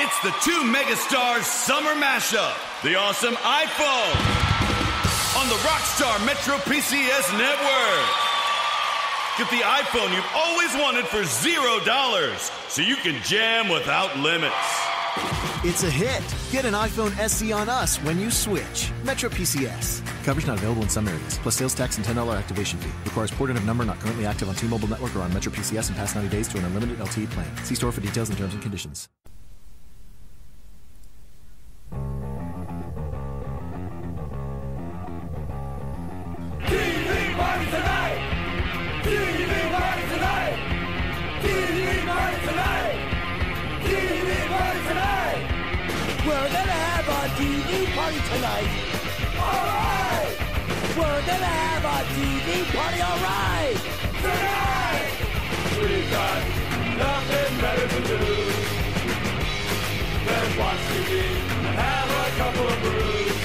It's the two megastars summer mashup. The awesome iPhone on the Rockstar Metro PCS network. Get the iPhone you've always wanted for zero dollars so you can jam without limits. It's a hit. Get an iPhone SE on us when you switch. Metro PCS. Coverage not available in some areas, plus sales tax and $10 activation fee. Requires port in of number not currently active on T-Mobile network or on Metro PCS in past 90 days to an unlimited LTE plan. See store for details and terms and conditions. We're gonna have a TV party alright! Tonight! We've got nothing better to do than watch TV and have a couple of brews.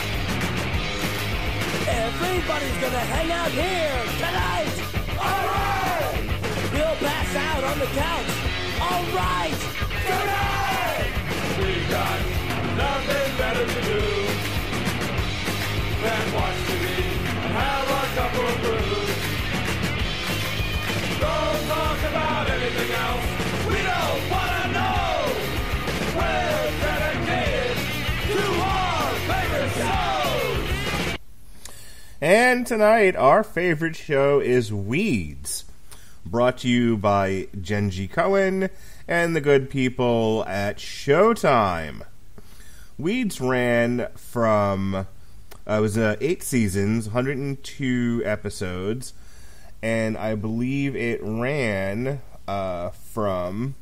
Everybody's gonna hang out here tonight. All right. We'll pass out on the couch. All right. Tonight. We've got nothing better to do than watch TV and tonight, our favorite show is Weeds, brought to you by Jenji Kohan and the good people at Showtime. Weeds ran from uh, it was uh, eight seasons, 102 episodes, and I believe it ran uh, from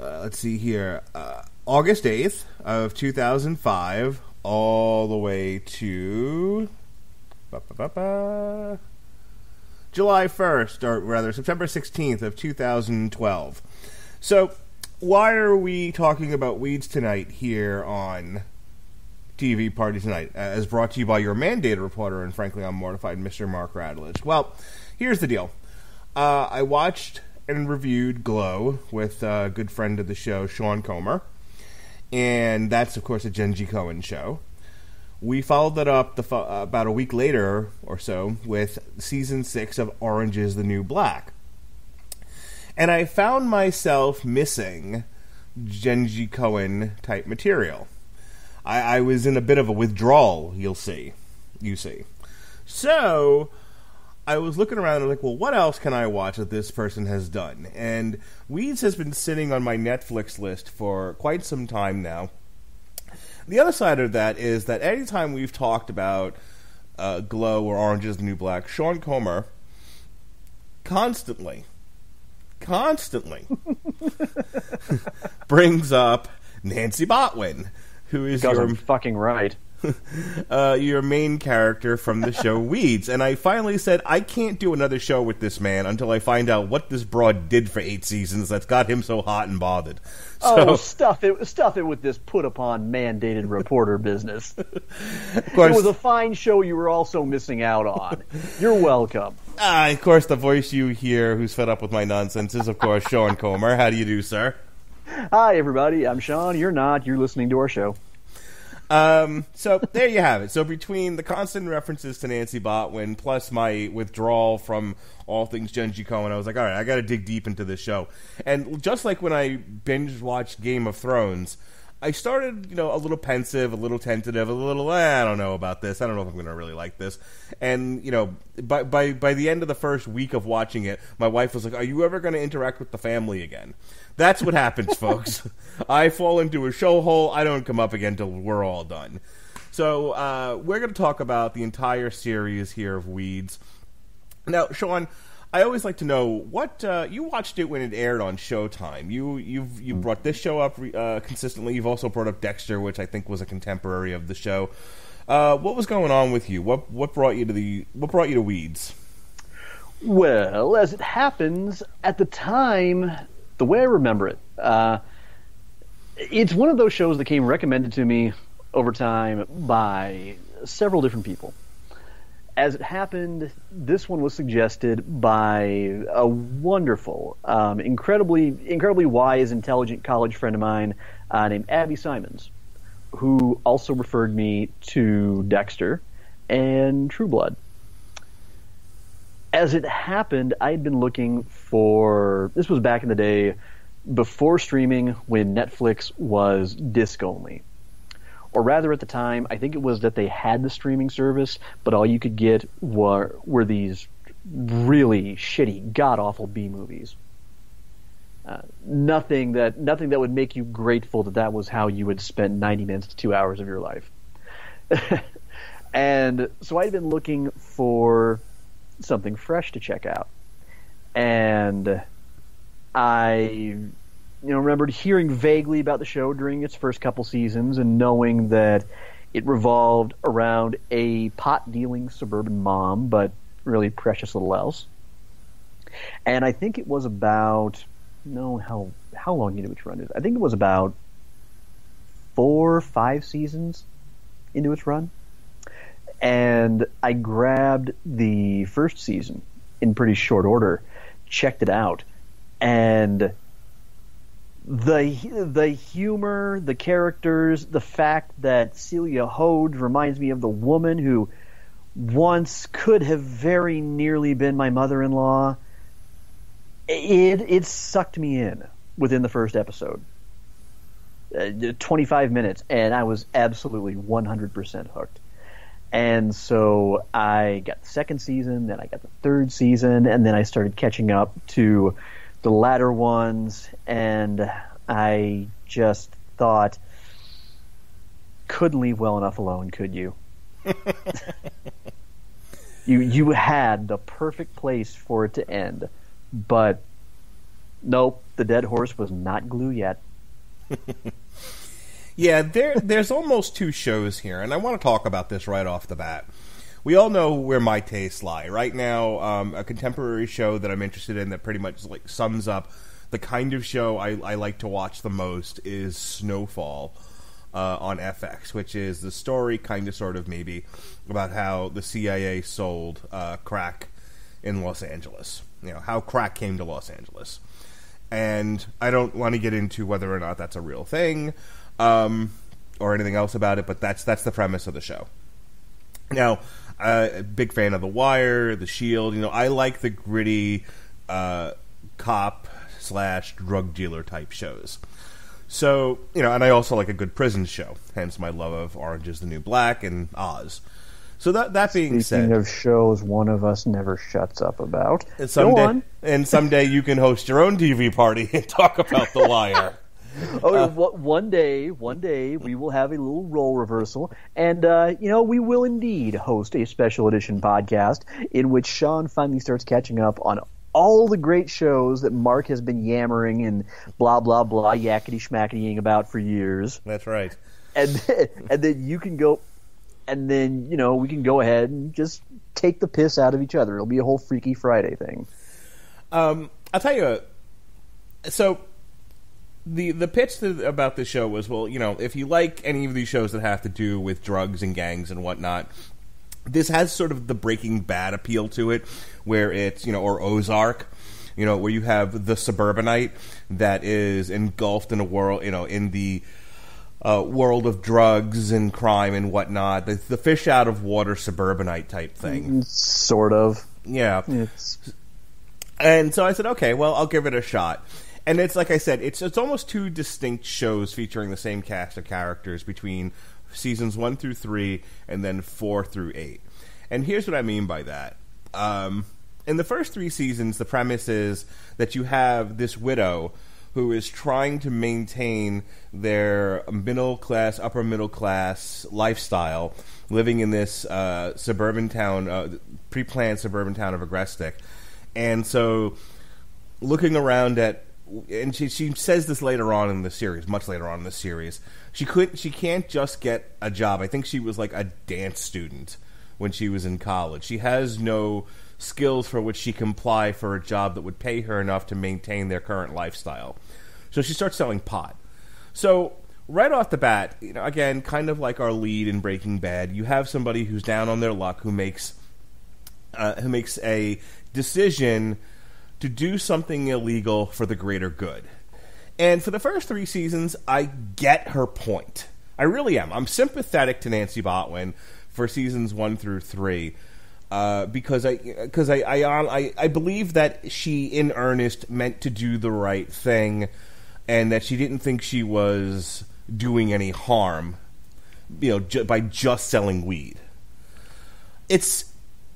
uh, let's see here, uh, August 8th of 2005 all the way to ba, ba, ba, ba, July 1st, or rather September 16th of 2012. So, why are we talking about weeds tonight here on TV Party Tonight, as brought to you by your mandated reporter and frankly I'm mortified, Mr. Mark Radulich? Well, here's the deal. Uh, I watched and reviewed Glow with a good friend of the show, Sean Comer and that's of course a Jenji Kohan show. We followed that up the uh, about a week later or so with season six of Orange Is the New Black, and I found myself missing Jenji Kohan type material. I, I was in a bit of a withdrawal. You'll see, you see. So I was looking around and I'm like, well, what else can I watch that this person has done? And Weeds has been sitting on my Netflix list for quite some time now. The other side of that is that anytime we've talked about uh, Glow or Orange is the New Black, Sean Comer constantly, constantly brings up Nancy Botwin, who is your I'm fucking right. uh, your main character from the show Weeds. And I finally said, I can't do another show with this man until I find out what this broad did for eight seasons that's got him so hot and bothered. oh, stuff it, stuff it with this put upon mandated reporter business. of course, It was a fine show you were also missing out on. You're welcome. ah, of course, the voice you hear who's fed up with my nonsense is, of course, Sean Comer. How do you do, sir? Hi, everybody. I'm Sean. You're not. You're listening to our show. Um, so there you have it. So between the constant references to Nancy Botwin plus my withdrawal from all things Jenji Kohan, I was like, all right, I got to dig deep into this show. And just like when I binge watched Game of Thrones, I started, you know, a little pensive, a little tentative, a little, eh, I don't know about this. I don't know if I'm going to really like this. And you know, by by by the end of the first week of watching it, my wife was like, "Are you ever going to interact with the family again?" That's what happens, folks. I fall into a show hole. I don't come up again till we're all done. So uh, we're going to talk about the entire series here of Weeds. Now, Sean, I always like to know what uh, you watched it when it aired on Showtime. You you've you brought this show up uh, consistently. You've also brought up Dexter, which I think was a contemporary of the show. Uh, what was going on with you? What what brought you to the what brought you to Weeds? Well, as it happens, at the time, the way I remember it, uh, it's one of those shows that came recommended to me over time by several different people. as it happened, this one was suggested by a wonderful, um, incredibly, incredibly wise, intelligent college friend of mine uh, named Abby Simons, who also referred me to Dexter and True Blood. As it happened, I'd been looking for. This was back in the day before streaming when Netflix was disc only. Or rather, at the time, I think it was that they had the streaming service, but all you could get were, were these really shitty, god awful B movies. Uh, nothing that nothing that would make you grateful that that was how you would spend 90 minutes to two hours of your life. and so I'd been looking for something fresh to check out, and I, you know, remembered hearing vaguely about the show during its first couple seasons and knowing that it revolved around a pot dealing suburban mom, but really precious little else. And I think it was about no how how long into its run is. I think it was about four five seasons into its run. And I grabbed the first season in pretty short order, checked it out, and the the humor, the characters, the fact that Celia Hodes reminds me of the woman who once could have very nearly been my mother-in-law. It it sucked me in within the first episode. Uh, 25 minutes and I was absolutely 100% hooked. And so I got the second season, then I got the third season, and then I started catching up to the latter ones, and I just thought, couldn't leave well enough alone, could you? you you had the perfect place for it to end, but nope, the dead horse was not glue yet. yeah, there there's almost two shows here, and I want to talk about this right off the bat we all know where my tastes lie. Right now, um, a contemporary show that I'm interested in that pretty much like sums up the kind of show I, I like to watch the most is Snowfall uh, on FX, which is the story, kind of, sort of, maybe, about how the CIA sold uh, crack in Los Angeles. You know how crack came to Los Angeles, and I don't want to get into whether or not that's a real thing. Um, or anything else about it, but that's that's the premise of the show. Now, uh, big fan of The Wire, The Shield. You know, I like the gritty uh, cop slash drug dealer type shows. So you know, and I also like a good prison show. Hence my love of Orange Is the New Black and Oz. So that that being Speaking said, of shows, one of us never shuts up about. and Go someday, on. and someday you can host your own TV party and talk about The Wire. Oh, Uh, one day, one day we will have a little role reversal, and uh, you know we will indeed host a special edition podcast in which Sean finally starts catching up on all the great shows that Mark has been yammering and blah blah blah yakety schmacketying about for years, That's right. and then, and then you can go, and then you know we can go ahead and just take the piss out of each other. It'll be a whole Freaky Friday thing. Um, I'll tell you. So the the pitch to, about the show was well, you know, if you like any of these shows that have to do with drugs and gangs and whatnot, this has sort of the Breaking Bad appeal to it, where it's you know, or Ozark. You know, where you have the suburbanite that is engulfed in a world, you know, in the uh, world of drugs and crime and whatnot, the, the fish out of water suburbanite type thing. Sort of. Yeah, It's and so I said, okay, well, I'll give it a shot. And it's like I said, it's it's almost two distinct shows featuring the same cast of characters between seasons one through three, and then four through eight. And here's what I mean by that. Um, in the first three seasons, the premise is that you have this widow who is trying to maintain their middle class, upper middle class lifestyle, living in this uh, suburban town, uh, pre planned suburban town of Agrestic. And so, looking around at, and she, she says this later on in the series, much later on in the series, she couldn't, she can't just get a job. I think she was like a dance student when she was in college. She has no skills for which she can apply for a job that would pay her enough to maintain their current lifestyle. So she starts selling pot. So right off the bat, you know, again, kind of like our lead in Breaking Bad, you have somebody who's down on their luck who makes uh, who makes a decision to do something illegal for the greater good. And for the first three seasons, I get her point. I really am. I'm sympathetic to Nancy Botwin for seasons one through three. Uh, because I because I I, I I believe that she in earnest meant to do the right thing, and that she didn't think she was doing any harm, you know, ju- by just selling weed. It's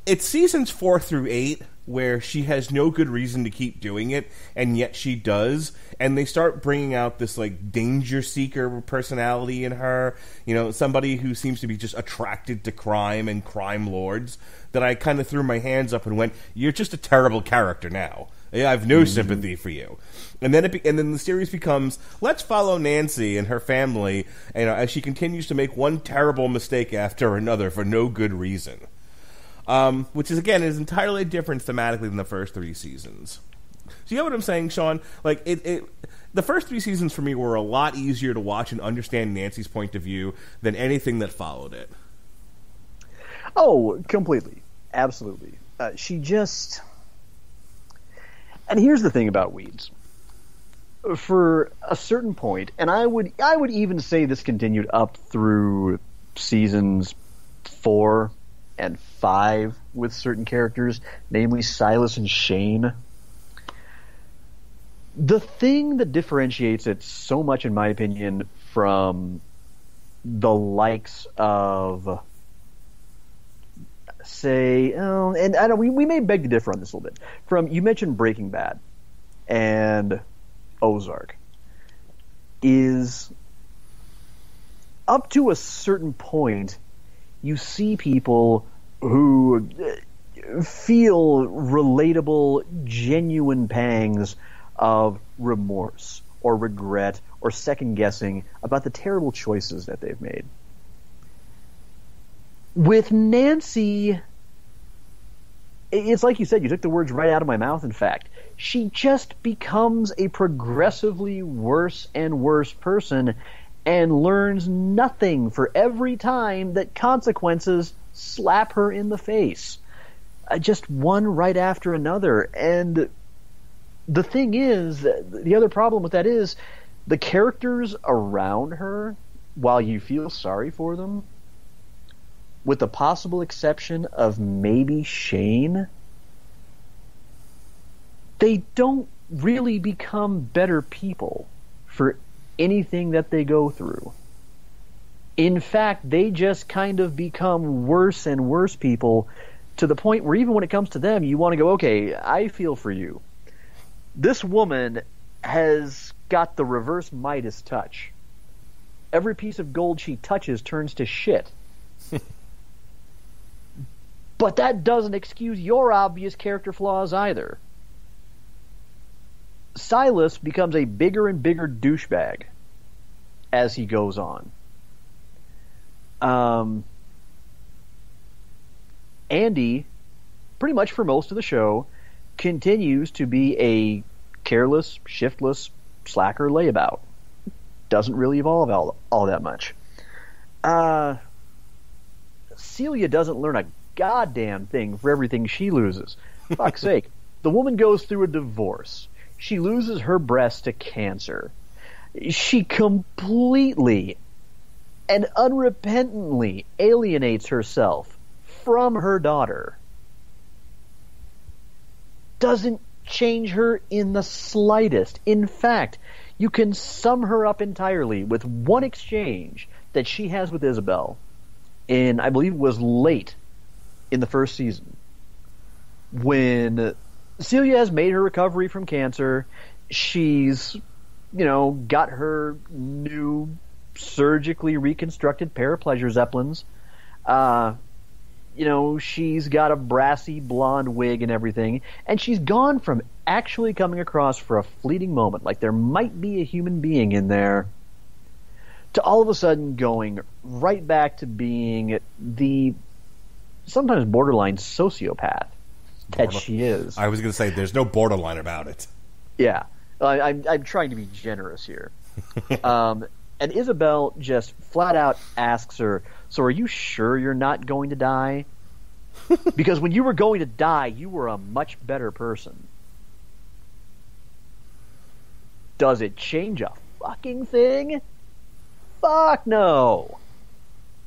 it's seasons four through eight where she has no good reason to keep doing it, and yet she does. And they start bringing out this like danger seeker personality in her. You know, somebody who seems to be just attracted to crime and crime lords. That I kind of threw my hands up and went, "You're just a terrible character now. I have no mm-hmm. sympathy for you." And then it be- and then the series becomes, "Let's follow Nancy and her family, you know, as she continues to make one terrible mistake after another for no good reason." Um, which is again is entirely different thematically than the first three seasons. So you know what I'm saying, Sean? Like it, it, the first three seasons for me were a lot easier to watch and understand Nancy's point of view than anything that followed it. Oh, completely, absolutely. Uh, she just, and here's the thing about weeds. For a certain point, and I would, I would even say this continued up through seasons four and five with certain characters, namely Silas and Shane. The thing that differentiates it so much, in my opinion, from the likes of, say, oh, and I don't, we, we may beg to differ on this a little bit. From you mentioned Breaking Bad and Ozark is up to a certain point you see people who feel relatable, genuine pangs of remorse or regret or second guessing about the terrible choices that they've made. With Nancy, it's like you said, you took the words right out of my mouth, in fact. She just becomes a progressively worse and worse person and learns nothing for every time that consequences slap her in the face. Uh, just one right after another. And the thing is, the other problem with that is the characters around her, while you feel sorry for them, with the possible exception of maybe Shane, they don't really become better people for anything that they go through. In fact, they just kind of become worse and worse people to the point where even when it comes to them, you want to go, okay, I feel for you. This woman has got the reverse Midas touch. Every piece of gold she touches turns to shit. but that doesn't excuse your obvious character flaws either. Silas becomes a bigger and bigger douchebag as he goes on. Um, Andy, pretty much for most of the show, continues to be a careless, shiftless, slacker layabout. Doesn't really evolve all, all that much. Uh, Celia doesn't learn a goddamn thing for everything she loses. Fuck's sake. The woman goes through a divorce. She loses her breast to cancer. She completely and unrepentantly alienates herself from her daughter. Doesn't change her in the slightest. In fact, you can sum her up entirely with one exchange that she has with Isabel in, I believe it was late in the first season. When Celia has made her recovery from cancer, she's, you know, got her new surgically reconstructed pair of pleasure zeppelins. Uh, you know, she's got a brassy blonde wig and everything, and she's gone from actually coming across for a fleeting moment, like there might be a human being in there, to all of a sudden going right back to being the sometimes borderline sociopath that Border- she is. I was going to say there's no borderline about it. Yeah, I, I'm, I'm trying to be generous here. um, and Isabel just flat out asks her, "So are you sure you're not going to die?" because when you were going to die, you were a much better person. Does it change a fucking thing? Fuck no.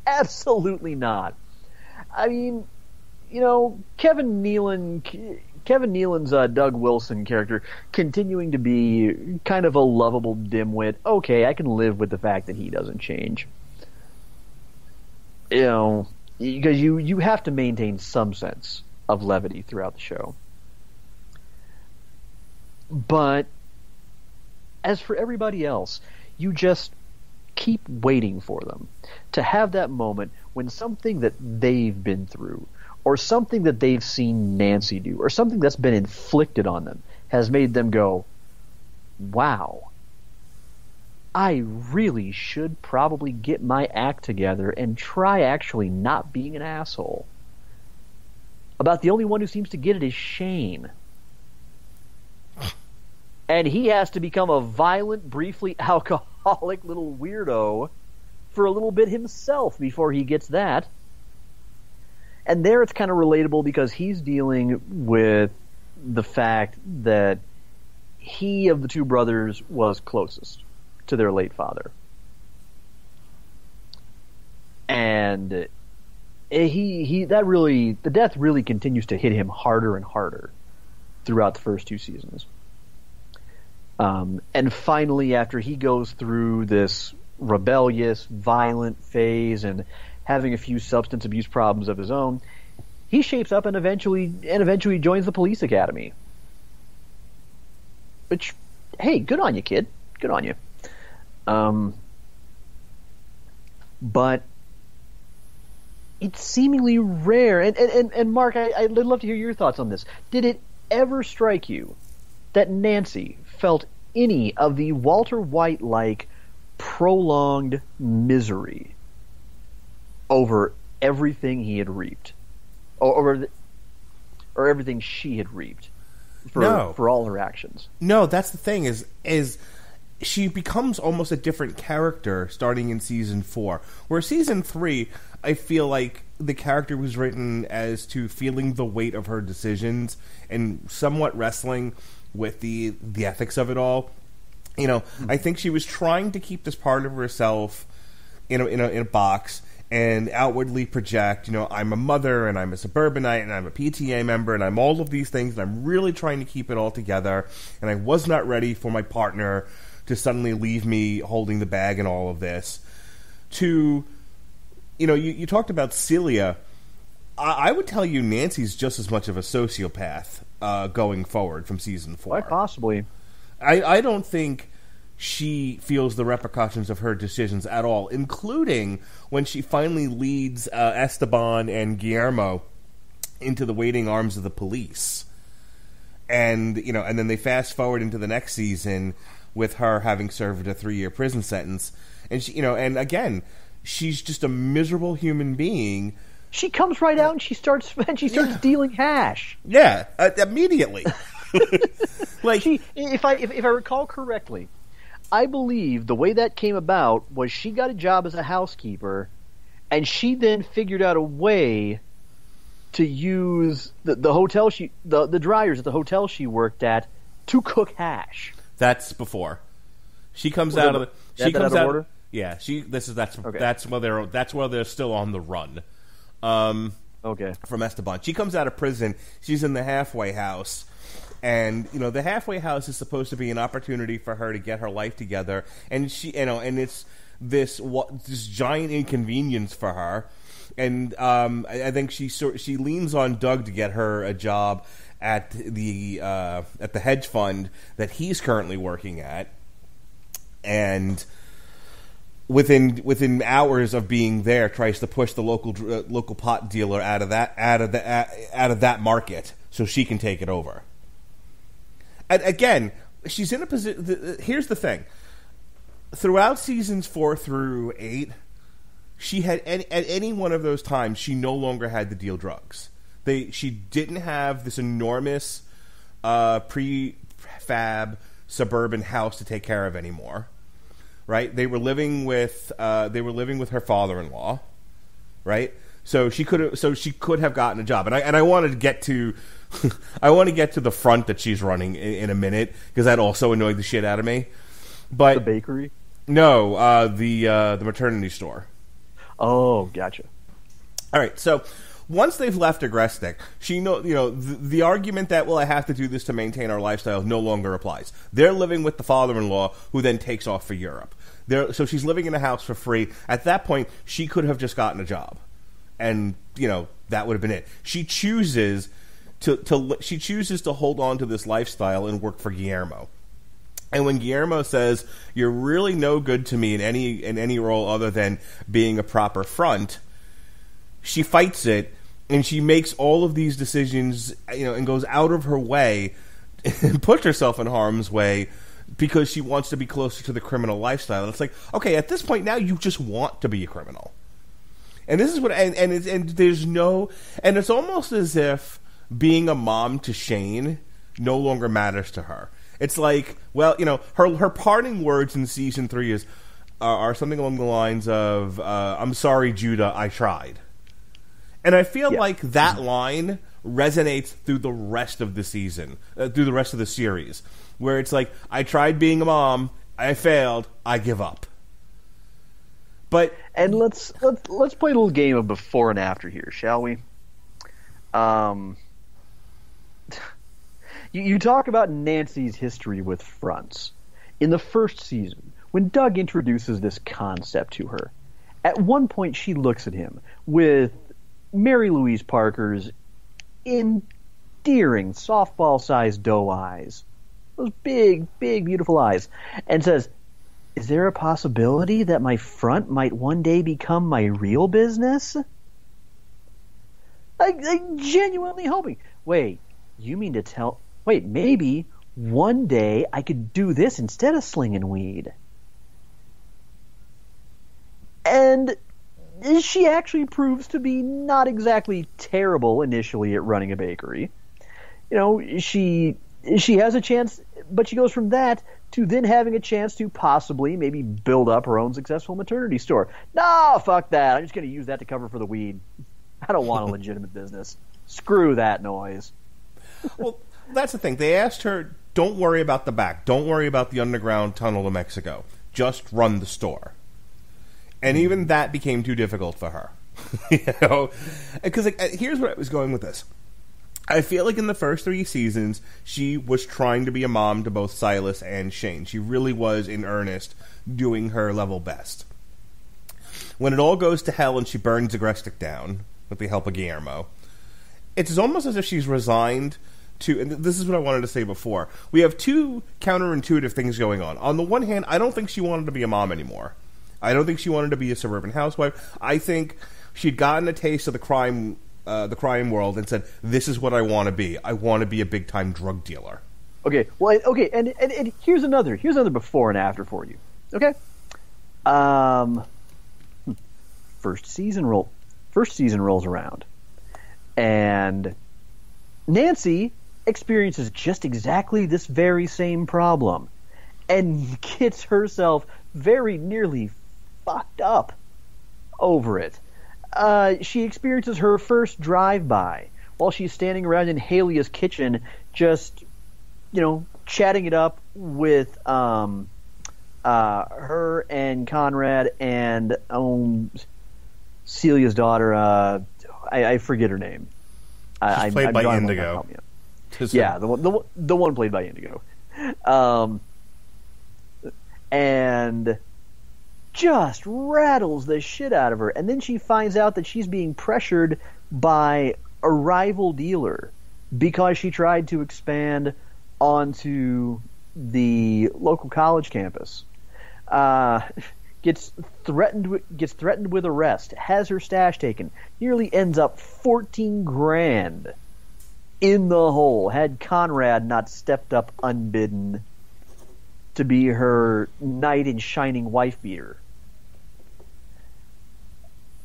Absolutely not. I mean, you know, Kevin Nealon, Kevin Nealon's uh, Doug Wilson character continuing to be kind of a lovable dimwit. Okay, I can live with the fact that he doesn't change. You know, because you you have to maintain some sense of levity throughout the show. But as for everybody else, you just keep waiting for them to have that moment when something that they've been through or something that they've seen Nancy do or something that's been inflicted on them has made them go, wow, I really should probably get my act together and try actually not being an asshole. About the only one who seems to get it is Shane. And he has to become a violent, briefly alcoholic little weirdo for a little bit himself before he gets that. And there it's kind of relatable because he's dealing with the fact that he of the two brothers was closest to their late father. And he he that really the death really continues to hit him harder and harder throughout the first two seasons. Um, and finally, after he goes through this rebellious, violent phase and having a few substance abuse problems of his own, he shapes up and eventually and eventually joins the police academy. Which, hey, good on you, kid. Good on you. Um, but it's seemingly rare. And and, and Mark, I, I'd love to hear your thoughts on this. Did it ever strike you that Nancy felt any of the Walter White like prolonged misery over everything he had reaped, or or, or everything she had reaped for No. for all her actions. No, that's the thing is is she becomes almost a different character starting in season four. Where season three, I feel like the character was written as to feeling the weight of her decisions and somewhat wrestling with the the ethics of it all. You know, hmm. I think she was trying to keep this part of herself in a, in a in a box and outwardly project, you know, I'm a mother and I'm a suburbanite and I'm a PTA member and I'm all of these things and I'm really trying to keep it all together and I was not ready for my partner to suddenly leave me holding the bag and all of this. To you know, you, you talked about Celia. I, I would tell you Nancy's just as much of a sociopath uh, going forward from season four. Quite possibly. I, I don't think she feels the repercussions of her decisions at all, including when she finally leads uh, Esteban and Guillermo into the waiting arms of the police. And you know, and then they fast forward into the next season with her having served a three-year prison sentence, and she, you know, and again, she's just a miserable human being. She comes right out and she starts and she starts Yeah. dealing hash. Yeah, uh, immediately. like She, if I if, if I recall correctly, I believe the way that came about was she got a job as a housekeeper, and she then figured out a way to use the, the hotel she the the dryers at the hotel she worked at to cook hash. That's before. She comes Was out of the. She comes out of order? Yeah, she. This is that's Okay. that's where they're that's where they're still on the run. Um, Okay. from Esteban, she comes out of prison. She's in the halfway house, and you know the halfway house is supposed to be an opportunity for her to get her life together, and she, you know, and it's this what this giant inconvenience for her. And um, I, I think she sort she leans on Doug to get her a job at the uh, at the hedge fund that he's currently working at, and within within hours of being there, tries to push the local uh, local pot dealer out of that out of the out, out of that market so she can take it over. And again, she's in a position. Here's the thing: throughout seasons four through eight, she had any, at any one of those times she no longer had to deal drugs. They she didn't have this enormous uh, prefab suburban house to take care of anymore. Right? They were living with uh, they were living with her father-in-law. Right? So she could have. So she could have gotten a job, and I and I wanted to get to. I want to get to the front that she's running in, in a minute because that also annoyed the shit out of me. But The bakery. no, uh, the uh, the maternity store. Oh, gotcha. All right, so once they've left Agrestic, she know you know the, the argument that well I have to do this to maintain our lifestyle no longer applies. They're living with the father-in-law who then takes off for Europe. They're, so she's living in a house for free. At that point, she could have just gotten a job, and you know that would have been it. She chooses to to she chooses to hold on to this lifestyle and work for Guillermo. And when Guillermo says you're really no good to me in any in any role other than being a proper front, she fights it and she makes all of these decisions, you know, and goes out of her way and puts herself in harm's way because she wants to be closer to the criminal lifestyle. And it's like, okay, at this point now you just want to be a criminal. And this is what and and, and there's no and it's almost as if being a mom to Shane no longer matters to her. It's like, well, you know, her her parting words in season three is uh, are something along the lines of, uh, "I'm sorry, Judah, I tried," and I feel Yeah. like that line resonates through the rest of the season, uh, through the rest of the series, where it's like, "I tried being a mom, I failed, I give up." But And let's let's let's play a little game of before and after here, shall we? Um, you, you talk about Nancy's history with fronts in the first season when Doug introduces this concept to her. At one point, she looks at him with Mary Louise Parker's endearing softball-sized doe eyes, those big, big, beautiful eyes, and says, is there a possibility that my front might one day become my real business? I, I genuinely hoping. Wait, you mean to tell? Wait, maybe one day I could do this instead of slinging weed. And she actually proves to be not exactly terrible initially at running a bakery. You know, she she has a chance, but she goes from that to then having a chance to possibly maybe build up her own successful maternity store. No, fuck that. I'm just going to use that to cover for the weed. I don't want a legitimate business. Screw that noise. well, that's the thing. They asked her, "Don't worry about the back. Don't worry about the underground tunnel to Mexico. Just run the store." And even that became too difficult for her. you know, because like, uh, here's where I was going with this. I feel like in the first three seasons, she was trying to be a mom to both Silas and Shane. She really was in earnest, doing her level best. When it all goes to hell and she burns Agrestic down with the help of Guillermo, it's almost as if she's resigned to and this is what I wanted to say before. We have two counterintuitive things going on. On the one hand, I don't think she wanted to be a mom anymore. I don't think she wanted to be a suburban housewife. I think she'd gotten a taste of the crime uh, the crime world and said, "This is what I want to be. I want to be a big time drug dealer." Okay, well, okay, and, and and here's another here's another before and after for you. Okay, um, hmm, first season roll, first season rolls around, and Nancy experiences just exactly this very same problem, and gets herself very nearly fucked up over it. Uh, she experiences her first drive-by while she's standing around in Heylia's kitchen, just you know, chatting it up with um, uh, her and Conrad and um, Celia's daughter. Uh, I, I forget her name. I, She's played I'm by drawing a blank. Indigo. Yeah, the one, the, the one played by Indigo. Um, and just rattles the shit out of her. And then she finds out that she's being pressured by a rival dealer because she tried to expand onto the local college campus. Uh, gets threatened gets threatened with arrest, has her stash taken, nearly ends up 14 grand in the hole had Conrad not stepped up unbidden to be her knight in shining wife beater.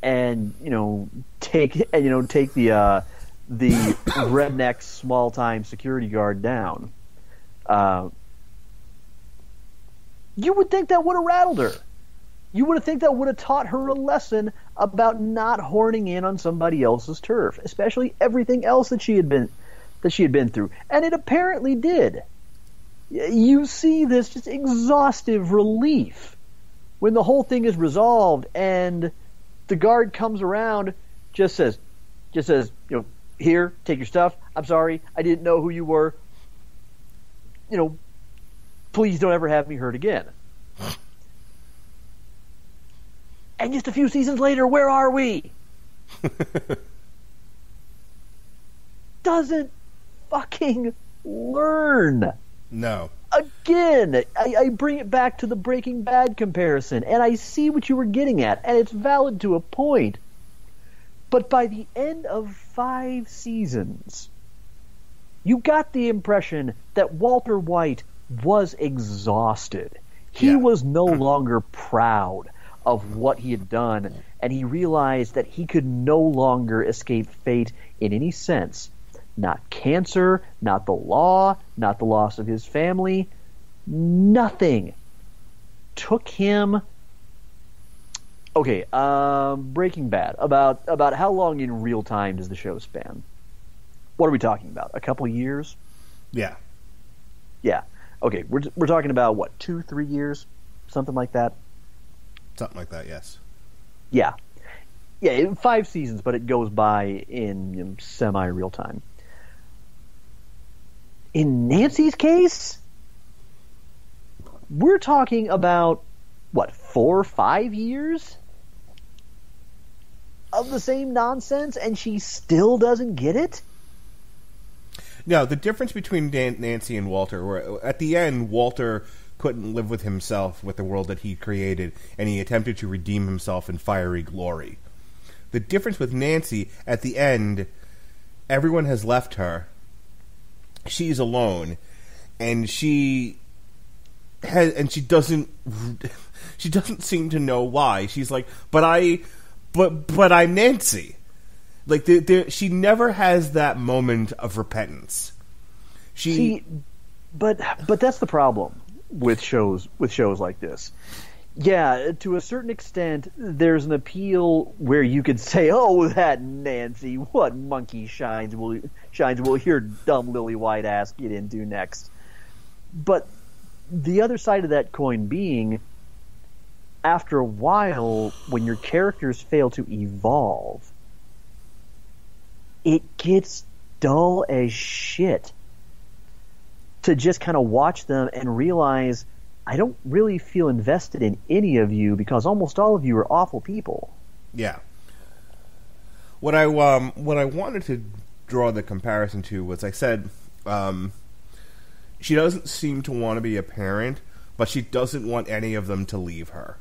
And, you know, take and you know, take the uh the redneck small time security guard down. Uh you would think that would have rattled her. You would have think that would have taught her a lesson about not horning in on somebody else's turf, especially everything else that she had been that she had been through, and it apparently did. You see this just exhaustive relief when the whole thing is resolved, and the guard comes around, just says, just says, you know, here, take your stuff. I'm sorry, I didn't know who you were. You know, please don't ever have me hurt again. and just a few seasons later, where are we? Doesn't fucking learn. No. Again, I, I bring it back to the Breaking Bad comparison, and I see what you were getting at, and it's valid to a point. But by the end of five seasons, you got the impression that Walter White was exhausted. He Yeah. was no longer proud of what he had done, and he realized that he could no longer escape fate in any sense. Not cancer, not the law, not the loss of his family. Nothing took him. Okay, um, Breaking Bad. About about how long in real time does the show span? What are we talking about? A couple years? Yeah. Yeah. Okay, we're we're talking about what two, three years, something like that. Something like that, yes. Yeah, yeah, five seasons, but it goes by in know, semi real time. In Nancy's case, we're talking about what four or five years of the same nonsense, and she still doesn't get it. No, the difference between Dan- Nancy and Walter, where at the end, Walter couldn't live with himself with the world that he created, and he attempted to redeem himself in fiery glory. The difference with Nancy, at the end, everyone has left her. She's alone, and she has, and she doesn't, she doesn't seem to know why. She's like, but I, but but I'm Nancy. Like there, she never has that moment of repentance. She, but but that's the problem with shows with shows like this. Yeah, to a certain extent, there's an appeal where you could say, "Oh, that Nancy, what monkey shines will shines will your dumb lily white ass get into next?" But the other side of that coin being, after a while, when your characters fail to evolve, it gets dull as shit to just kind of watch them and realize I don't really feel invested in any of you because almost all of you are awful people. yeah. What I um what I wanted to draw the comparison to was I said um, she doesn't seem to want to be a parent, but she doesn't want any of them to leave her.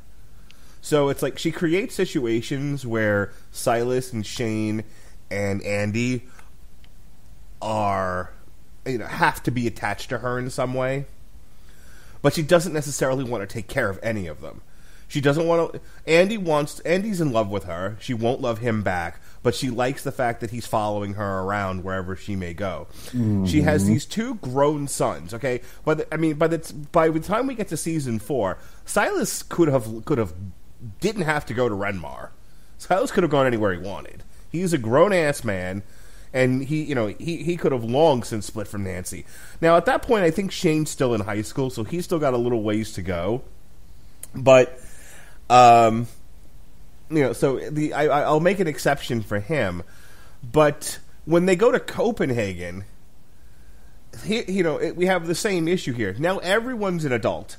So it's like she creates situations where Silas and Shane and Andy are you know have to be attached to her in some way. But she doesn't necessarily want to take care of any of them. She doesn't want to Andy wants Andy's in love with her. She won't love him back, but she likes the fact that he's following her around wherever she may go. She has mm-hmm. these two grown sons, okay? But I mean by the by the time we get to season 4, Silas could have could have didn't have to go to Ren Mar. Silas could have gone anywhere he wanted. He's a grown ass man, and he, you know, he he could have long since split from Nancy. Now at that point, I think Shane's still in high school, so he's still got a little ways to go. But, um, you know, so the I, I'll make an exception for him. But when they go to Copenhagen, he, you know, it, we have the same issue here. Now everyone's an adult.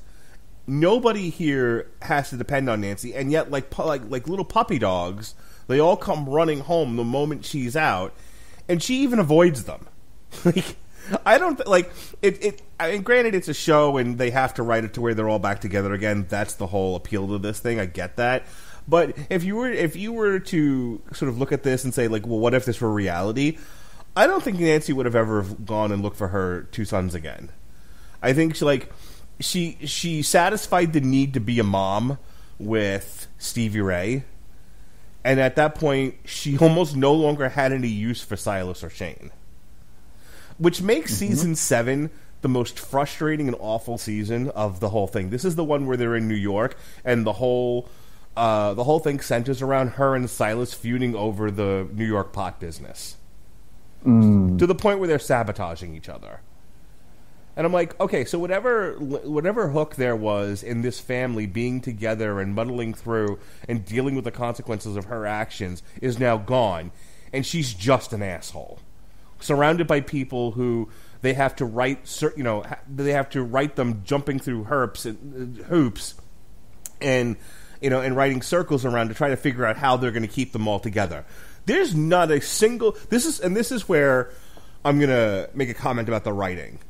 Nobody here has to depend on Nancy, and yet, like like like little puppy dogs, they all come running home the moment she's out, and she even avoids them. like I don't th- like it. It. I mean, granted, it's a show, and they have to write it to where they're all back together again. That's the whole appeal to this thing. I get that. But if you were if you were to sort of look at this and say like, well, what if this were reality? I don't think Nancy would have ever gone and looked for her two sons again. I think she like she she satisfied the need to be a mom with Stevie Ray, and at that point, she almost no longer had any use for Silas or Shane, which makes season seven the most frustrating and awful season of the whole thing. This is the one where they're in New York and the whole uh, the whole thing centers around her and Silas feuding over the New York pot business to the point where they're sabotaging each other. And I'm like, okay, so whatever whatever hook there was in this family being together and muddling through and dealing with the consequences of her actions is now gone, and she's just an asshole, surrounded by people who they have to write, you know, they have to write them jumping through hoops and uh, hoops, and you know, and writing circles around to try to figure out how they're going to keep them all together. There's not a single. This is and this is where I'm going to make a comment about the writing.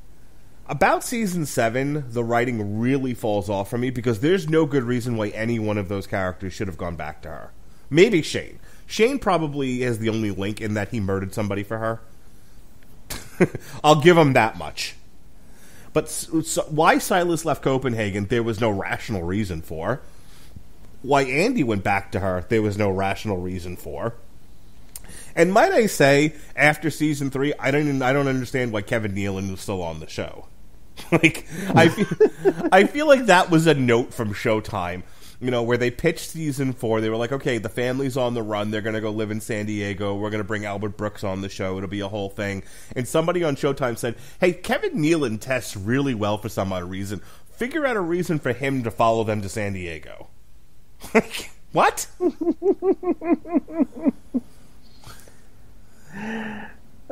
About season seven, the writing really falls off for me because there's no good reason why any one of those characters should have gone back to her. Maybe Shane. Shane probably is the only link in that he murdered somebody for her. I'll give him that much. But so why Silas left Copenhagen, there was no rational reason for. Why Andy went back to her, there was no rational reason for. And might I say, after season three, I don't I don't understand why Kevin Nealon was still on the show. like I feel, I feel like that was a note from Showtime. You know, where they pitched season four, they were like, okay, the family's on the run. They're going to go live in San Diego. We're going to bring Albert Brooks on the show. It'll be a whole thing. And somebody on Showtime said, hey, Kevin Nealon tests really well for some odd reason. Figure out a reason for him to follow them to San Diego. What?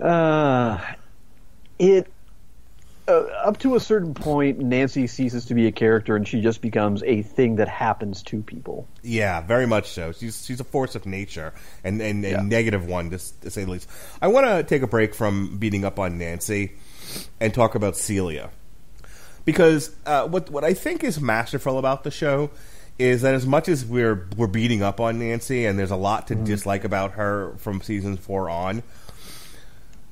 Uh, it uh, up to a certain point, Nancy ceases to be a character, and she just becomes a thing that happens to people. Yeah, very much so. She's she's a force of nature and and, and Yeah. negative one to, to say the least. I want to take a break from beating up on Nancy and talk about Celia because uh, what what I think is masterful about the show is that as much as we're we're beating up on Nancy and there's a lot to dislike about her from season four on.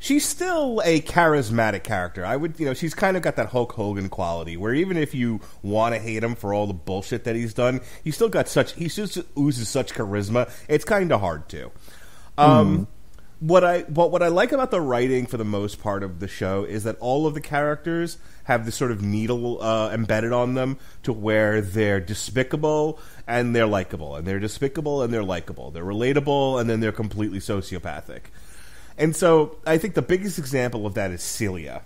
She's still a charismatic character. I would, you know, she's kind of got that Hulk Hogan quality, where even if you want to hate him for all the bullshit that he's done, he's still got such, he just oozes such charisma. It's kind of hard to. Um, What I, what what I like about the writing for the most part of the show is that all of the characters have this sort of needle uh, embedded on them to where they're despicable and they're likable, and they're despicable and they're likable, they're relatable and then they're completely sociopathic. And so I think the biggest example of that is Celia,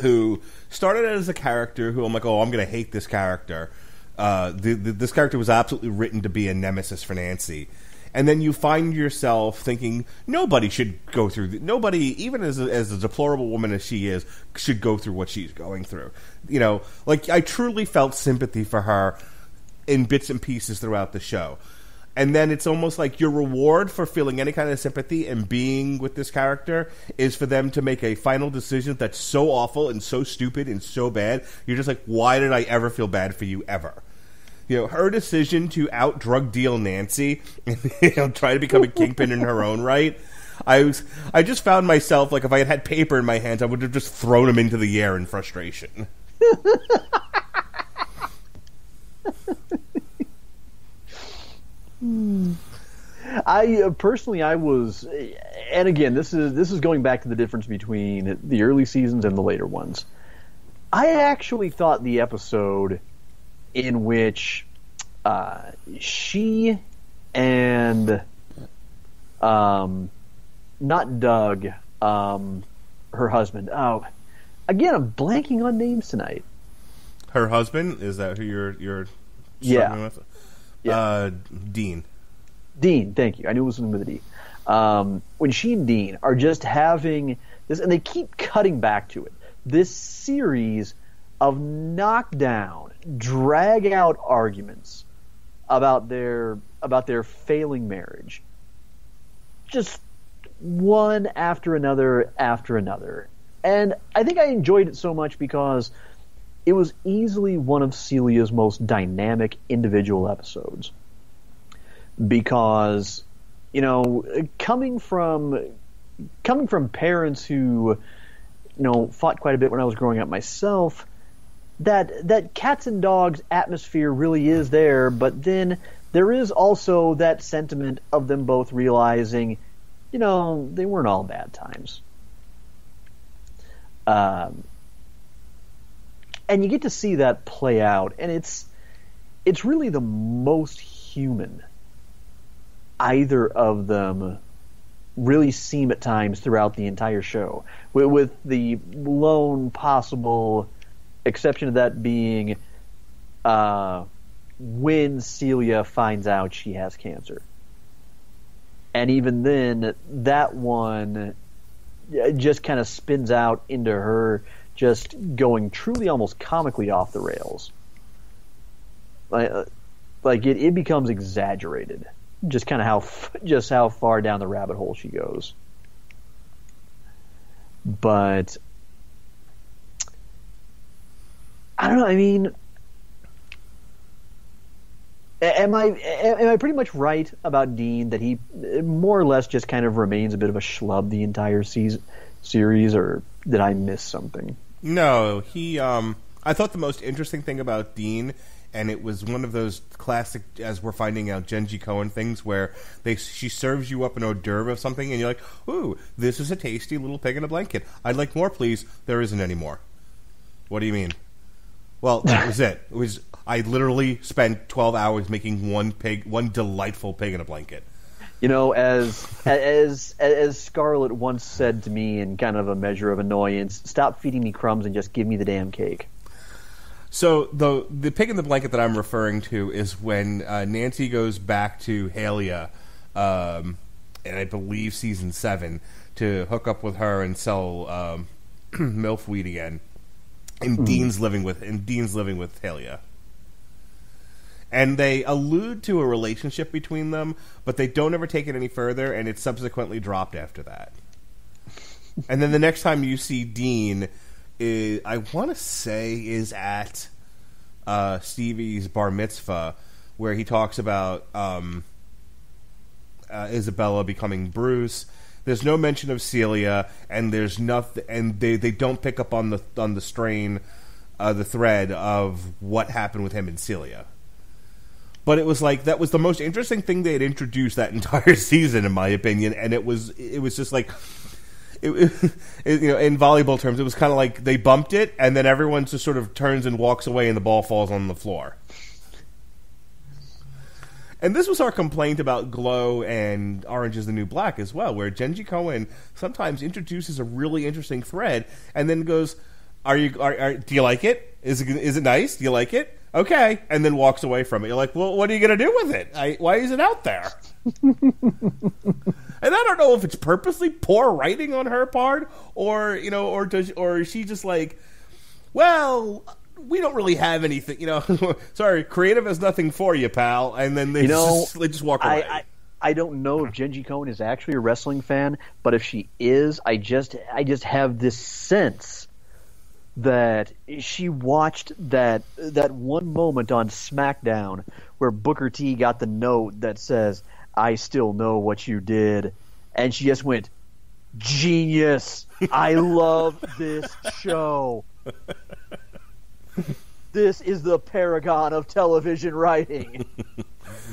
who started as a character who I'm like, oh, I'm going to hate this character. Uh, the, the, this character was absolutely written to be a nemesis for Nancy. And then you find yourself thinking nobody should go through. th- Nobody, even as a, as a deplorable woman as she is, should go through what she's going through. You know, like I truly felt sympathy for her in bits and pieces throughout the show. And then it's almost like your reward for feeling any kind of sympathy and being with this character is for them to make a final decision that's so awful and so stupid and so bad. You're just like, why did I ever feel bad for you ever? You know, her decision to out drug deal Nancy and you know, try to become a kingpin in her own right. I was, I just found myself like if I had had paper in my hands, I would have just thrown him into the air in frustration. I uh, personally, I was, and again, this is this is going back to the difference between the early seasons and the later ones. I actually thought the episode in which uh, she and um, not Doug, um, her husband. Oh, again, I'm blanking on names tonight. Her husband is that who you're you're Yeah. with? Yeah. Uh, Dean. Dean, thank you. I knew it was something with a D. Um, when she and Dean are just having this, and they keep cutting back to it. This series of knockdown, drag out arguments about their about their failing marriage, just one after another after another, and I think I enjoyed it so much because it was easily one of Celia's most dynamic individual episodes. Because you know coming from coming from parents who you know fought quite a bit when I was growing up myself that that cats and dogs atmosphere really is there but then there is also that sentiment of them both realizing you know they weren't all bad times. Um, and you get to see that play out and it's it's really the most human either of them really seem at times throughout the entire show, with, with the lone possible exception of that being uh, when Celia finds out she has cancer. And even then, that one just kind of spins out into her just going truly almost comically off the rails. Like, uh, like it, it becomes exaggerated just kind of how just how far down the rabbit hole she goes. But I don't know. I mean, am I am I pretty much right about Dean that he more or less just kind of remains a bit of a schlub the entire season series, or did I miss something? No, he. Um, I thought the most interesting thing about Dean and it was one of those classic, as we're finding out, Jenji Kohan things where they she serves you up an hors d'oeuvre of something, and you're like, "Ooh, this is a tasty little pig in a blanket. I'd like more, please." There isn't any more. What do you mean? Well, that was it. It was I literally spent twelve hours making one pig, one delightful pig in a blanket. You know, as as as Scarlett once said to me in kind of a measure of annoyance, "Stop feeding me crumbs and just give me the damn cake." So the the pig in the blanket that I'm referring to is when uh, Nancy goes back to Heylia, um, and I believe season seven to hook up with her and sell um, milf weed again. And mm. Dean's living with and Dean's living with Heylia. And they allude to a relationship between them, but they don't ever take it any further, and it's subsequently dropped after that. and then the next time you see Dean, is, I want to say is at uh, Stevie's bar mitzvah, where he talks about um, uh, Isabella becoming Bruce. There's no mention of Celia, and there's nothing, and they, they don't pick up on the on the strain, uh, the thread of what happened with him and Celia. But it was like that was the most interesting thing they had introduced that entire season, in my opinion, and it was it was just like it, it, you know, in volleyball terms, it was kind of like they bumped it, and then everyone just sort of turns and walks away, and the ball falls on the floor. And this was our complaint about Glow and Orange is the New Black as well, where Jenji Kohan sometimes introduces a really interesting thread and then goes, "Are you? Are, are, do you like it? Is it is it nice? Do you like it? Okay," and then walks away from it. You're like, "Well, what are you going to do with it? I, why is it out there?" And I don't know if it's purposely poor writing on her part, or you know, or does, or is she just like, well, we don't really have anything, you know. sorry, creative has nothing for you, pal. And then they you know, just they just walk away. I, I, I don't know if Jenji Kohan is actually a wrestling fan, but if she is, I just I just have this sense that she watched that that one moment on SmackDown where Booker T got the note that says I still know what you did. And she just went, genius. I love this show. this is the paragon of television writing.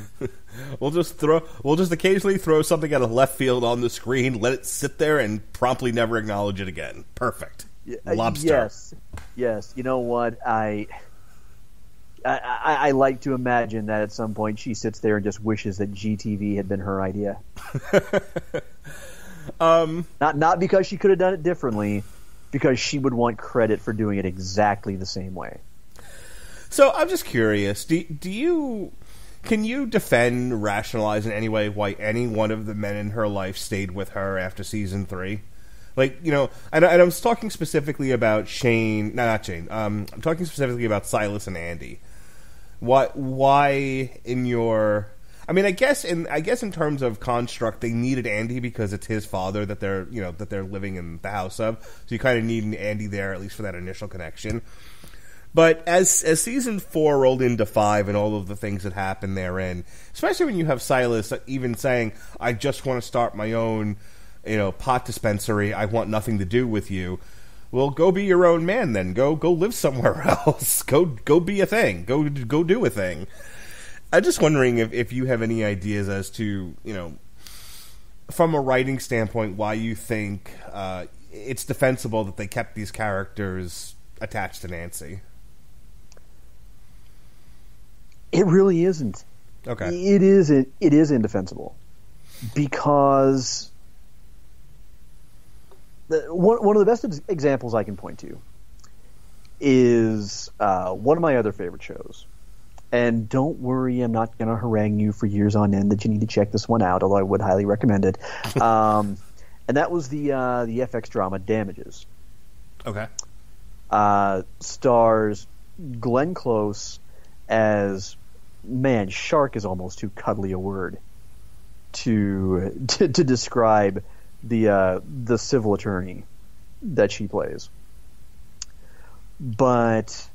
we'll just throw we'll just occasionally throw something out of left field on the screen, let it sit there and promptly never acknowledge it again. Perfect. Lobster. Yes. Yes. You know what? I I, I, I, like to imagine that at some point she sits there and just wishes that GTV had been her idea. um, not not because she could have done it differently, because she would want credit for doing it exactly the same way. So I'm just curious. Do do you can you defend, rationalize in any way why any one of the men in her life stayed with her after season three? Like you know, and, and I was talking specifically about Shane, no, not Shane. Um, I'm talking specifically about Silas and Andy what why in your I mean, I guess in I guess in terms of construct, they needed Andy because it's his father that they're you know that they're living in the house of. So you kind of need an Andy there at least for that initial connection. But as as season four rolled into five and all of the things that happened therein, especially when you have Silas even saying, "I just want to start my own, you know, pot dispensary. I want nothing to do with you." well, go be your own man then. Go go live somewhere else. go go be a thing. Go go do a thing. I'm just wondering if, if you have any ideas as to you know from a writing standpoint why you think uh, it's defensible that they kept these characters attached to Nancy. It really isn't. Okay. It is it is indefensible because the, one one of the best examples I can point to is uh, one of my other favorite shows. And don't worry, I'm not going to harangue you for years on end that you need to check this one out, although I would highly recommend it. Um, and that was the uh, the FX drama Damages. Okay. Uh, stars Glenn Close as man. Shark is almost too cuddly a word to to, to describe the uh, the civil attorney that she plays. But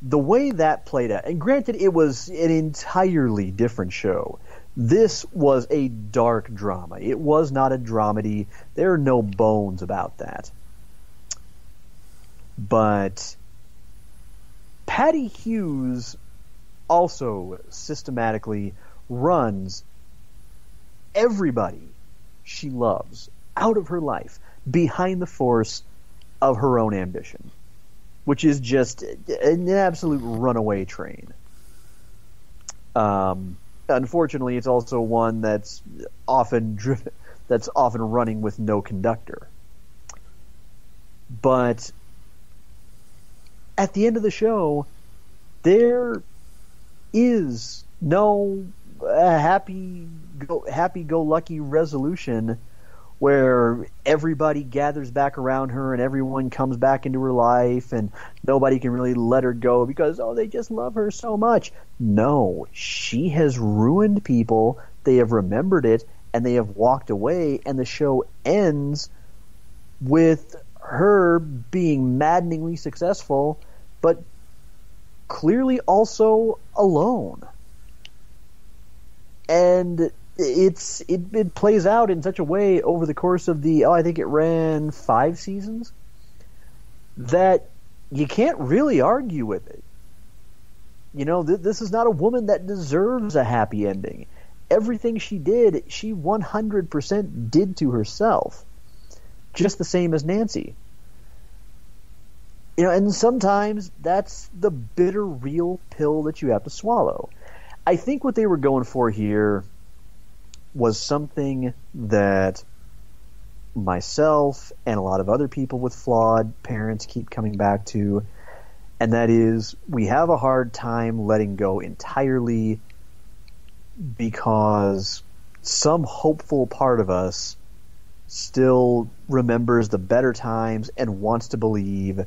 the way that played out, and granted, it was an entirely different show. This was a dark drama. It was not a dramedy. There are no bones about that. But Patty Hewes also systematically runs everybody she loves out of her life behind the force of her own ambition, which is just an absolute runaway train. Um, unfortunately, it's also one that's often driven, that's often running with no conductor. But at the end of the show, there is no uh, happy go, happy go lucky resolution where everybody gathers back around her and everyone comes back into her life and nobody can really let her go because oh they just love her so much. No, she has ruined people. They have remembered it and they have walked away and the show ends with her being maddeningly successful but clearly also alone. And it's it, it plays out in such a way over the course of the oh I think it ran five seasons that you can't really argue with it. You know, th- this is not a woman that deserves a happy ending. Everything she did, she 100% did to herself. Just the same as Nancy. You know, and sometimes that's the bitter real pill that you have to swallow. I think what they were going for here was something that myself and a lot of other people with flawed parents keep coming back to, and that is we have a hard time letting go entirely because some hopeful part of us still remembers the better times and wants to believe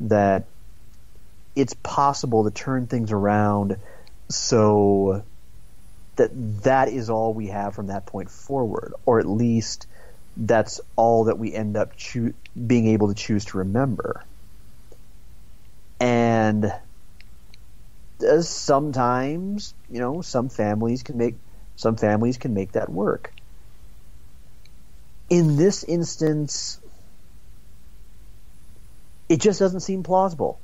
that it's possible to turn things around. So that that is all we have from that point forward, or at least that's all that we end up choo- being able to choose to remember. And uh, sometimes, you know, some families can make some families can make that work. In this instance, it just doesn't seem plausible.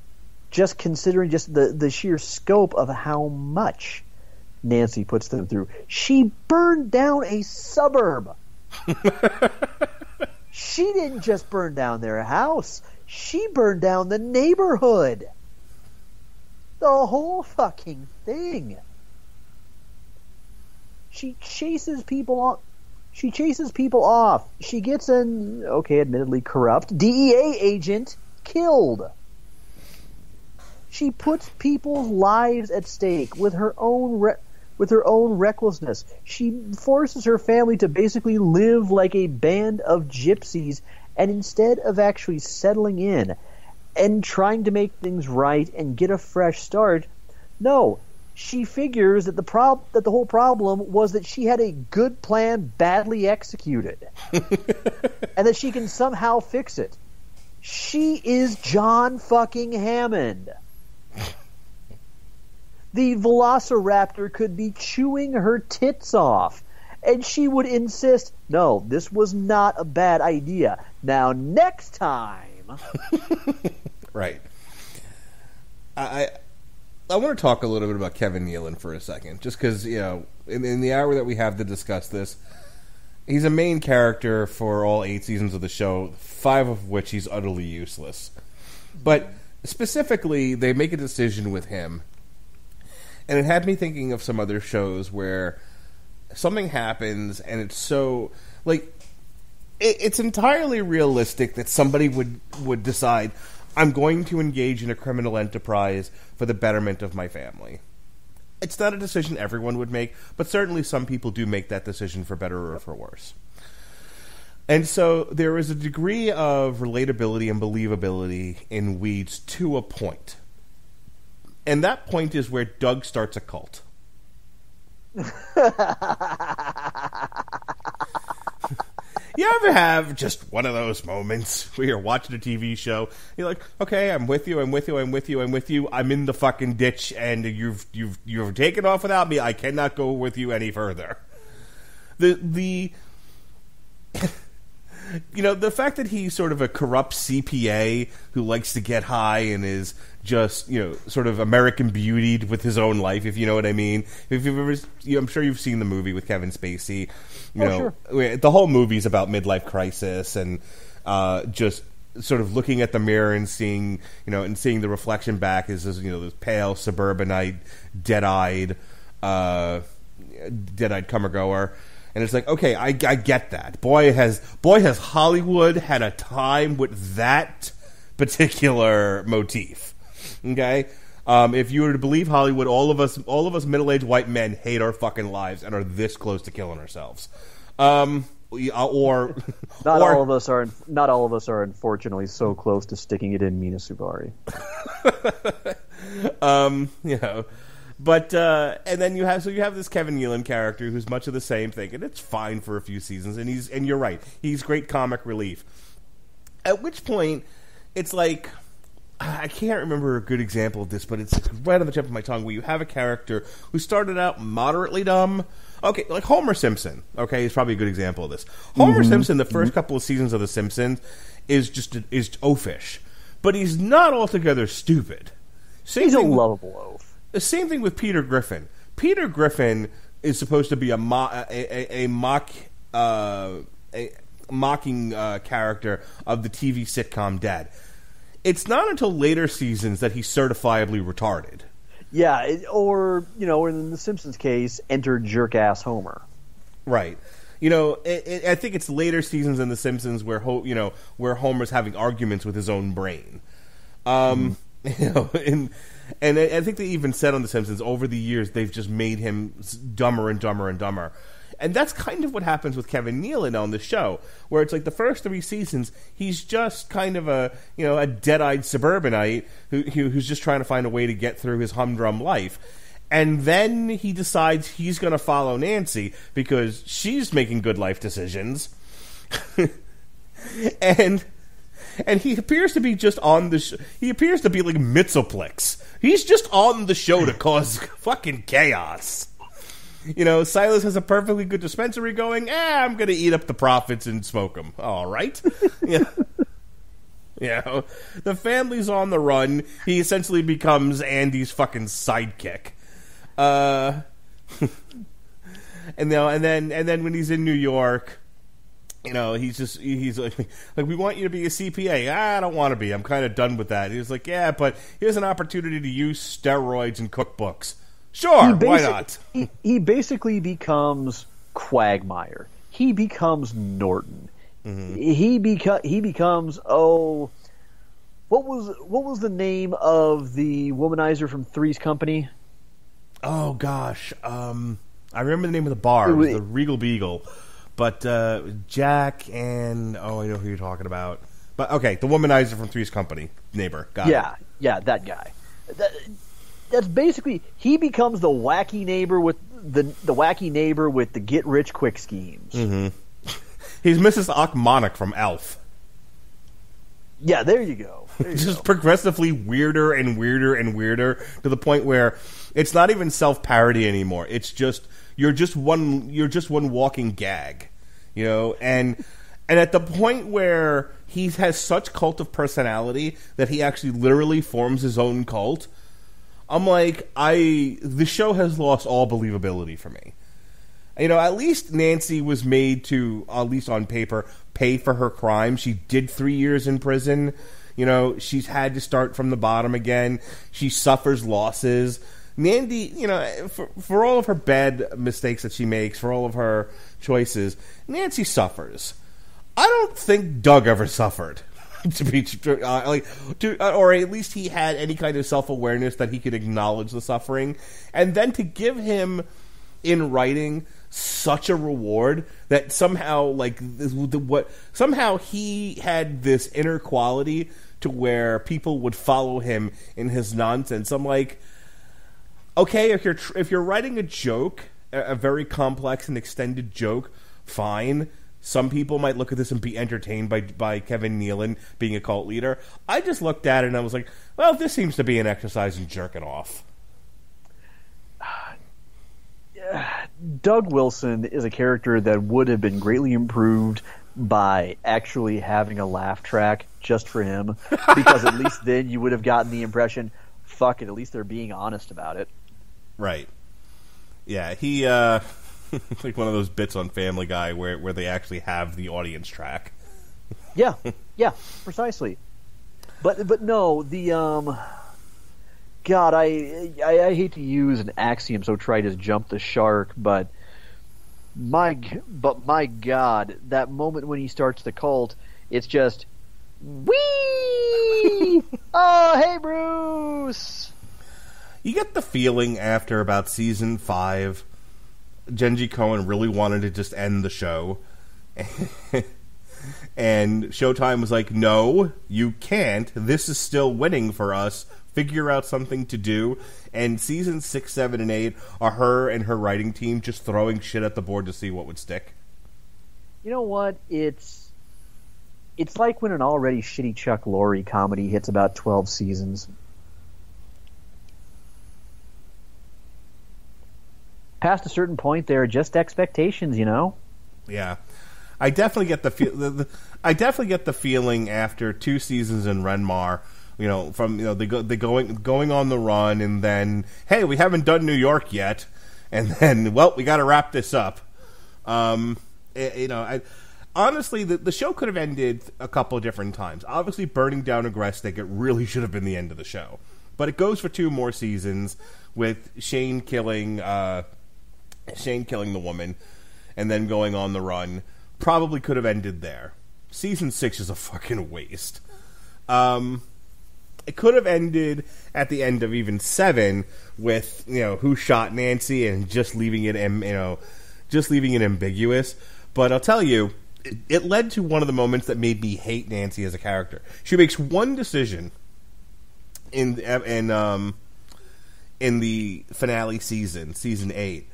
Just considering just the, the sheer scope of how much Nancy puts them through. She burned down a suburb. she didn't just burn down their house, she burned down the neighborhood. The whole fucking thing. She chases people off. She chases people off. She gets an, okay, admittedly corrupt DEA agent killed. She puts people's lives at stake with her own re- with her own recklessness. She forces her family to basically live like a band of gypsies, and instead of actually settling in and trying to make things right and get a fresh start, no, she figures that the prob- that the whole problem was that she had a good plan badly executed, and that she can somehow fix it. She is John fucking Hammond. The velociraptor could be chewing her tits off. And she would insist, no, this was not a bad idea. Now, next time. right. I I want to talk a little bit about Kevin Nealon for a second, just because you know, in, in the hour that we have to discuss this, he's a main character for all eight seasons of the show, five of which he's utterly useless. But specifically, they make a decision with him and it had me thinking of some other shows where something happens and it's so like it, it's entirely realistic that somebody would would decide I'm going to engage in a criminal enterprise for the betterment of my family. It's not a decision everyone would make, but certainly some people do make that decision for better or for worse. And so there is a degree of relatability and believability in Weeds to a point. And that point is where Doug starts a cult. you ever have just one of those moments where you're watching a TV show? You're like, okay, I'm with you, I'm with you, I'm with you, I'm with you. I'm in the fucking ditch, and you've you've you've taken off without me. I cannot go with you any further. The the you know the fact that he's sort of a corrupt CPA who likes to get high and is just you know sort of American beautied with his own life, if you know what I mean. If you've ever, you know, I'm sure you've seen the movie with Kevin Spacey. You Oh, know, sure. the whole movie's about midlife crisis and uh, just sort of looking at the mirror and seeing you know and seeing the reflection back is this you know this pale suburbanite, dead eyed, uh, dead eyed comer goer. And it's like, okay, I, I get that. Boy has boy has Hollywood had a time with that particular motif. Okay, um, if you were to believe Hollywood, all of us, all of us middle-aged white men hate our fucking lives and are this close to killing ourselves. Um, uh, or Not or, all of us are. Not all of us are unfortunately so close to sticking it in Mena Suvari. um, you know. But uh, and then you have so you have this Kevin Nealon character who's much of the same thing, and it's fine for a few seasons, and he's and you're right, he's great comic relief. At which point, it's like I can't remember a good example of this, but it's right on the tip of my tongue. Where you have a character who started out moderately dumb. Okay, like Homer Simpson. Okay, is probably a good example of this. Homer Simpson, the 1st couple of seasons of The Simpsons, is just is oafish, but he's not altogether stupid. Same He's a lovable oaf. The same thing with Peter Griffin. Peter Griffin is supposed to be a mo- a, a, a mock uh, a mocking uh, character of the TV sitcom Dead. It's not until later seasons that he's certifiably retarded. Yeah, it, or you know, in the Simpsons case, enter jerk ass Homer. Right. You know, it, it, I think it's later seasons in The Simpsons where Ho- you know where Homer's having arguments with his own brain. Um, you know, and and I, I think they even said on The Simpsons over the years they've just made him dumber and dumber and dumber. And that's kind of what happens with Kevin Nealon on the show, where it's like the first three seasons, he's just kind of a you know a dead-eyed suburbanite who, who who's just trying to find a way to get through his humdrum life. And then he decides he's going to follow Nancy because she's making good life decisions. and and he appears to be just on the sh- he appears to be like Mxyzptlk. He's just on the show to cause fucking chaos. You know, Silas has a perfectly good dispensary going. Eh, I'm going to eat up the profits and smoke them. All right. yeah. You know, the family's on the run. He essentially becomes Andy's fucking sidekick. Uh, and now and then and then when he's in New York, you know, he's just he's like, like we want you to be a CPA. I don't want to be. I'm kind of done with that. He was like, yeah, but here's an opportunity to use steroids and cookbooks. Sure, why not? He, he basically becomes Quagmire. He becomes Norton. Mm-hmm. He beca- he becomes oh, what was what was the name of the womanizer from Three's Company? Oh gosh, um, I remember the name of the bar. It was Wait. the Regal Beagle, but uh, Jack and oh, I know who you're talking about. But okay, the womanizer from Three's Company neighbor. Got it. Yeah, yeah, that guy. That, that's basically he becomes the wacky neighbor with the the wacky neighbor with the get rich quick schemes. Mm-hmm. He's Mrs. Ochmonek from Alf. Yeah, there you go. There you just go. progressively weirder and weirder and weirder to the point where it's not even self parody anymore. It's just you're just one you're just one walking gag, you know, and and at the point where he has such cult of personality that he actually literally forms his own cult. I'm like, I the show has lost all believability for me. You know, at least Nancy was made to, at least on paper, pay for her crime. She did three years in prison. You know, she's had to start from the bottom again. She suffers losses. Mandy, you know, for, for all of her bad mistakes that she makes, for all of her choices, Nancy suffers. I don't think Doug ever suffered. to be uh, like, to, uh, or at least he had any kind of self awareness that he could acknowledge the suffering, and then to give him in writing such a reward that somehow like this, the, what somehow he had this inner quality to where people would follow him in his nonsense. I'm like, okay, if you're tr- if you're writing a joke, a, a very complex and extended joke, fine. Some people might look at this and be entertained by by Kevin Nealon being a cult leader. I just looked at it and I was like, well, this seems to be an exercise in jerking off. Doug Wilson is a character that would have been greatly improved by actually having a laugh track just for him, because at least then you would have gotten the impression, fuck it, at least they're being honest about it. Right. Yeah, he uh like one of those bits on Family Guy where where they actually have the audience track. yeah, yeah, precisely. But but no, the um God, I, I, I hate to use an axiom so trite as jump the shark, but my but my God, that moment when he starts the cult, it's just wee. oh, hey, Bruce. You get the feeling after about season five, Jenji Kohan really wanted to just end the show. and Showtime was like, no, you can't. This is still winning for us figure out something to do. And season six, seven, and eight are her and her writing team just throwing shit at the board to see what would stick. You know what? It's it's like when an already shitty Chuck Lorre comedy hits about twelve seasons. Past a certain point, there are just expectations, you know. Yeah, I definitely get the, feel, the, the I definitely get the feeling after two seasons in Ren Mar you know, from you know they go they going going on the run, and then hey, we haven't done New York yet, and then well, we got to wrap this up. Um, it, you know, I, honestly, the the show could have ended a couple different times. Obviously, burning down Agrestic, it really should have been the end of the show, but it goes for two more seasons with Shane killing uh, Shane killing the woman, and then going on the run. Probably could have ended there. Season six is a fucking waste. Um, it could have ended at the end of even seven with you know who shot Nancy and just leaving it you know just leaving it ambiguous. But I'll tell you, it, it led to one of the moments that made me hate Nancy as a character. She makes one decision in in um in the finale season, season eight,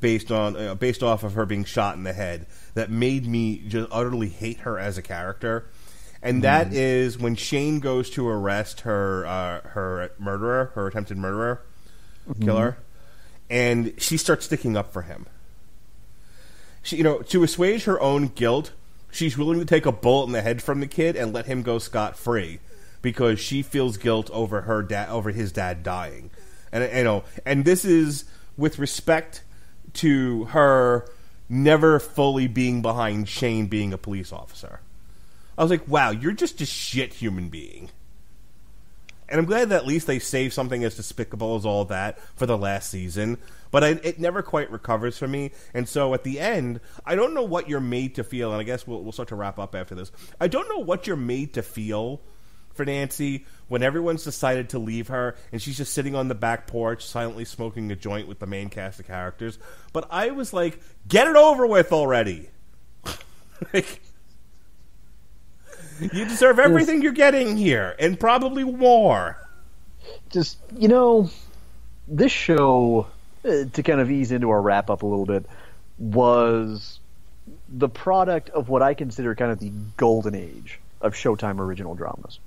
based on uh, based off of her being shot in the head, that made me just utterly hate her as a character and that mm. is when Shane goes to arrest her uh, her murderer, her attempted murderer, mm-hmm. killer, and she starts sticking up for him. She, you know, to assuage her own guilt, she's willing to take a bullet in the head from the kid and let him go scot free because she feels guilt over her dad over his dad dying, and you know, and this is with respect to her never fully being behind Shane being a police officer. I was like, wow, you're just a shit human being. And I'm glad that at least they saved something as despicable as all that for the last season. But I, it never quite recovers for me. And so at the end, I don't know what you're made to feel. And I guess we'll, we'll start to wrap up after this. I don't know what you're made to feel for Nancy when everyone's decided to leave her and she's just sitting on the back porch silently smoking a joint with the main cast of characters. But I was like, get it over with already. like, you deserve everything you're getting here, and probably more. Just you know, this show uh, to kind of ease into our wrap up a little bit was the product of what I consider kind of the golden age of Showtime original dramas.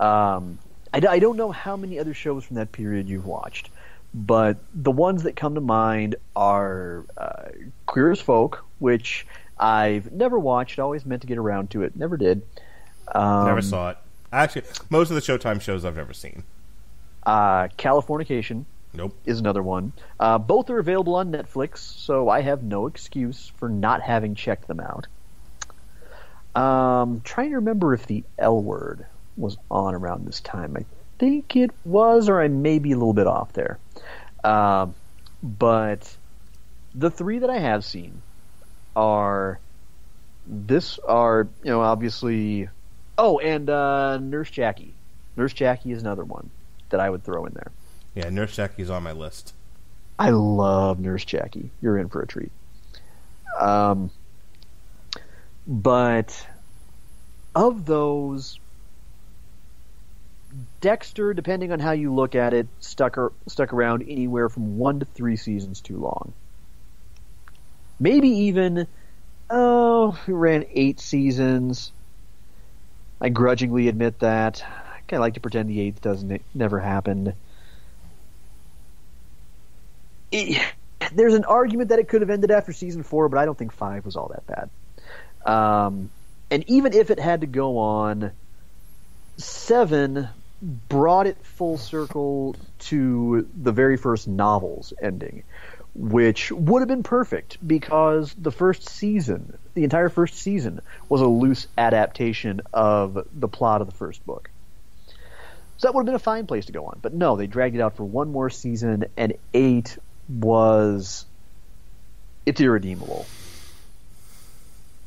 Um, I, I don't know how many other shows from that period you've watched, but the ones that come to mind are uh, Queer as Folk, which I've never watched. Always meant to get around to it. Never did. Um, never saw it. Actually, most of the Showtime shows I've never seen. Uh, Californication. Nope. Is another one. Uh, both are available on Netflix, so I have no excuse for not having checked them out. Um, trying to remember if the L Word was on around this time. I think it was, or I may be a little bit off there. Uh, but the three that I have seen are this are you know obviously oh and uh, Nurse Jackie. Nurse Jackie is another one that I would throw in there. Yeah, Nurse Jackie's on my list. I love Nurse Jackie. You're in for a treat. Um, but of those, Dexter, depending on how you look at it, stuck ar- stuck around anywhere from one to three seasons too long. Maybe even, oh, we ran eight seasons. I grudgingly admit that. I kind of like to pretend the eighth doesn't it never happened. It, there's an argument that it could have ended after season four, but I don't think five was all that bad. Um, and even if it had to go on, seven brought it full circle to the very first novel's ending, which would have been perfect because the first season, the entire first season, was a loose adaptation of the plot of the first book. So that would have been a fine place to go on. But no, they dragged it out for one more season, and eight was. It's irredeemable.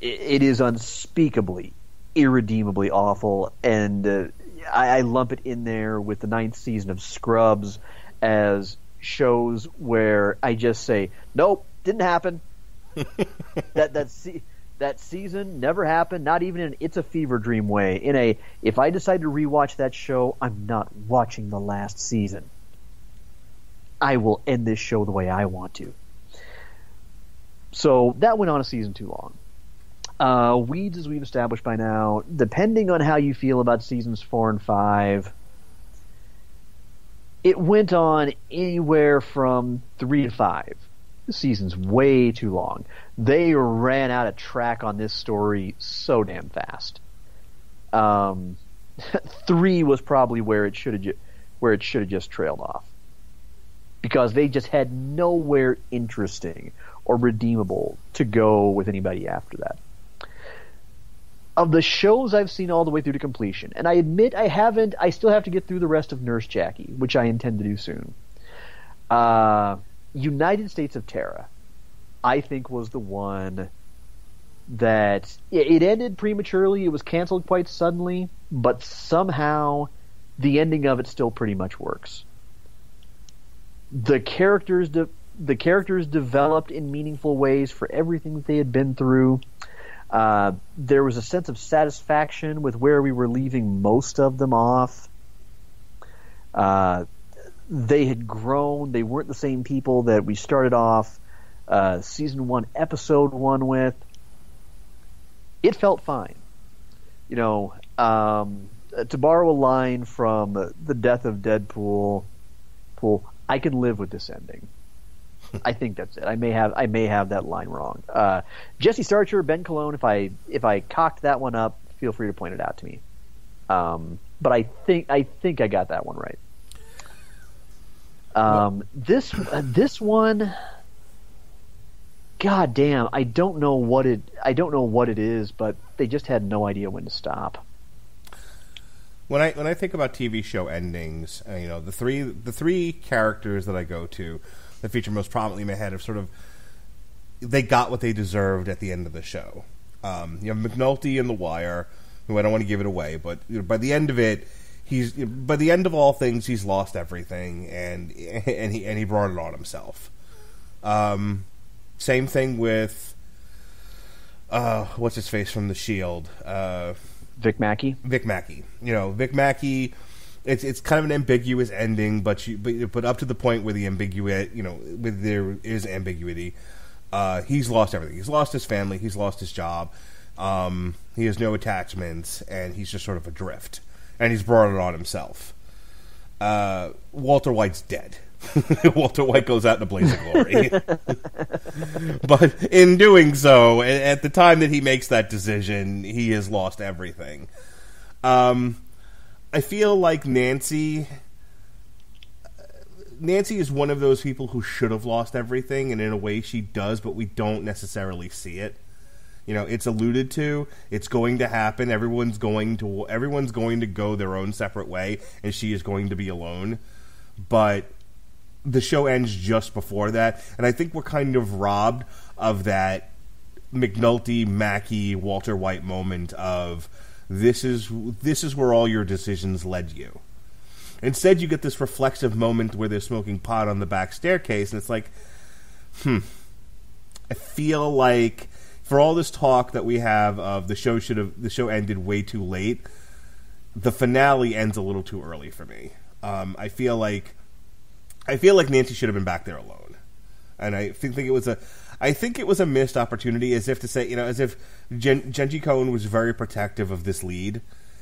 It, is unspeakably, irredeemably awful, and uh, I, I lump it in there with the ninth season of Scrubs as shows where I just say, nope, didn't happen. that that se- that season never happened. Not even in It's a Fever Dream way. In a, if I decide to rewatch that show, I'm not watching the last season. I will end this show the way I want to. So that went on a season too long. Uh, Weeds, as we've established by now, depending on how you feel about seasons four and five, it went on anywhere from three to five. The season's way too long. They ran out of track on this story so damn fast. Um, three was probably where it should have ju- where it should have just trailed off because they just had nowhere interesting or redeemable to go with anybody after that. Of the shows I've seen all the way through to completion, and I admit I haven't, I still have to get through the rest of Nurse Jackie, which I intend to do soon. Uh, United States of Tara, I think, was the one that it ended prematurely. It was canceled quite suddenly, but somehow the ending of it still pretty much works. The characters, de- the characters developed in meaningful ways for everything that they had been through. Uh, there was a sense of satisfaction with where we were leaving most of them off. Uh, they had grown. They weren't the same people that we started off uh, season one, episode one with. It felt fine. You know, um, to borrow a line from the death of Deadpool, Pool, I can live with this ending. I think that's it. I may have I may have that line wrong. Uh, Jesse Starcher, Ben Cologne. If I if I cocked that one up, feel free to point it out to me. Um, but I think I think I got that one right. Um, this uh, this one, God damn, I don't know what it I don't know what it is, but they just had no idea when to stop. When I when I think about TV show endings, uh, you know the three the three characters that I go to that feature most prominently in my head are sort of they got what they deserved at the end of the show. Um, you have McNulty in The Wire, who I don't want to give it away, but you know, by the end of it, he's by the end of all things, he's lost everything, and and he and he brought it on himself. Um, same thing with uh, what's his face from The Shield, uh, Vic Mackey. Vic Mackey. You know, Vic Mackey. It's it's kind of an ambiguous ending, but you but, but up to the point where the ambiguity, you know, where there is ambiguity. Uh, he's lost everything. He's lost his family. He's lost his job. Um, he has no attachments, and he's just sort of adrift. And he's brought it on himself. Uh, Walter White's dead. Walter White goes out in a blaze of glory. but in doing so, at the time that he makes that decision, he has lost everything. Um, I feel like Nancy. Nancy is one of those people who should have lost everything, and in a way she does, but we don't necessarily see it. You know, it's alluded to. It's going to happen. Everyone's going to everyone's going to go their own separate way, and she is going to be alone. But the show ends just before that, and I think we're kind of robbed of that McNulty, Mackey, Walter White moment of this is this is where all your decisions led you. Instead, you get this reflexive moment where they're smoking pot on the back staircase, and it's like, hmm. I feel like for all this talk that we have of the show should have the show ended way too late, the finale ends a little too early for me. Um, I feel like I feel like Nancy should have been back there alone, and I think, think it was a I think it was a missed opportunity, as if to say, you know, as if Gen- Jenji Kohan was very protective of this lead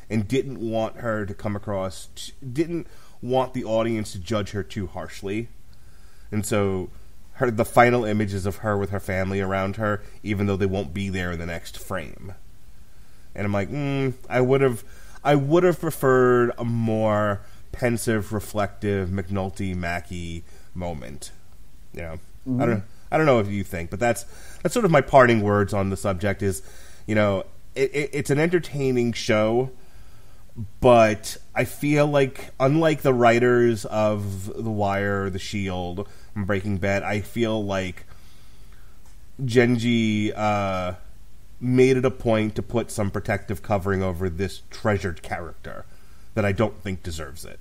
and didn't want her to come across, didn't want the audience to judge her too harshly, and so her the final images of her with her family around her, even though they won't be there in the next frame. And I'm like, mm, I would have, I would have preferred a more pensive, reflective McNulty Mackey moment. You know, mm-hmm. I don't, I don't know if you think, but that's that's sort of my parting words on the subject. Is you know, it, it, it's an entertaining show, but I feel like unlike the writers of The Wire, The Shield, Breaking Bad, I feel like Jenji uh, made it a point to put some protective covering over this treasured character that I don't think deserves it.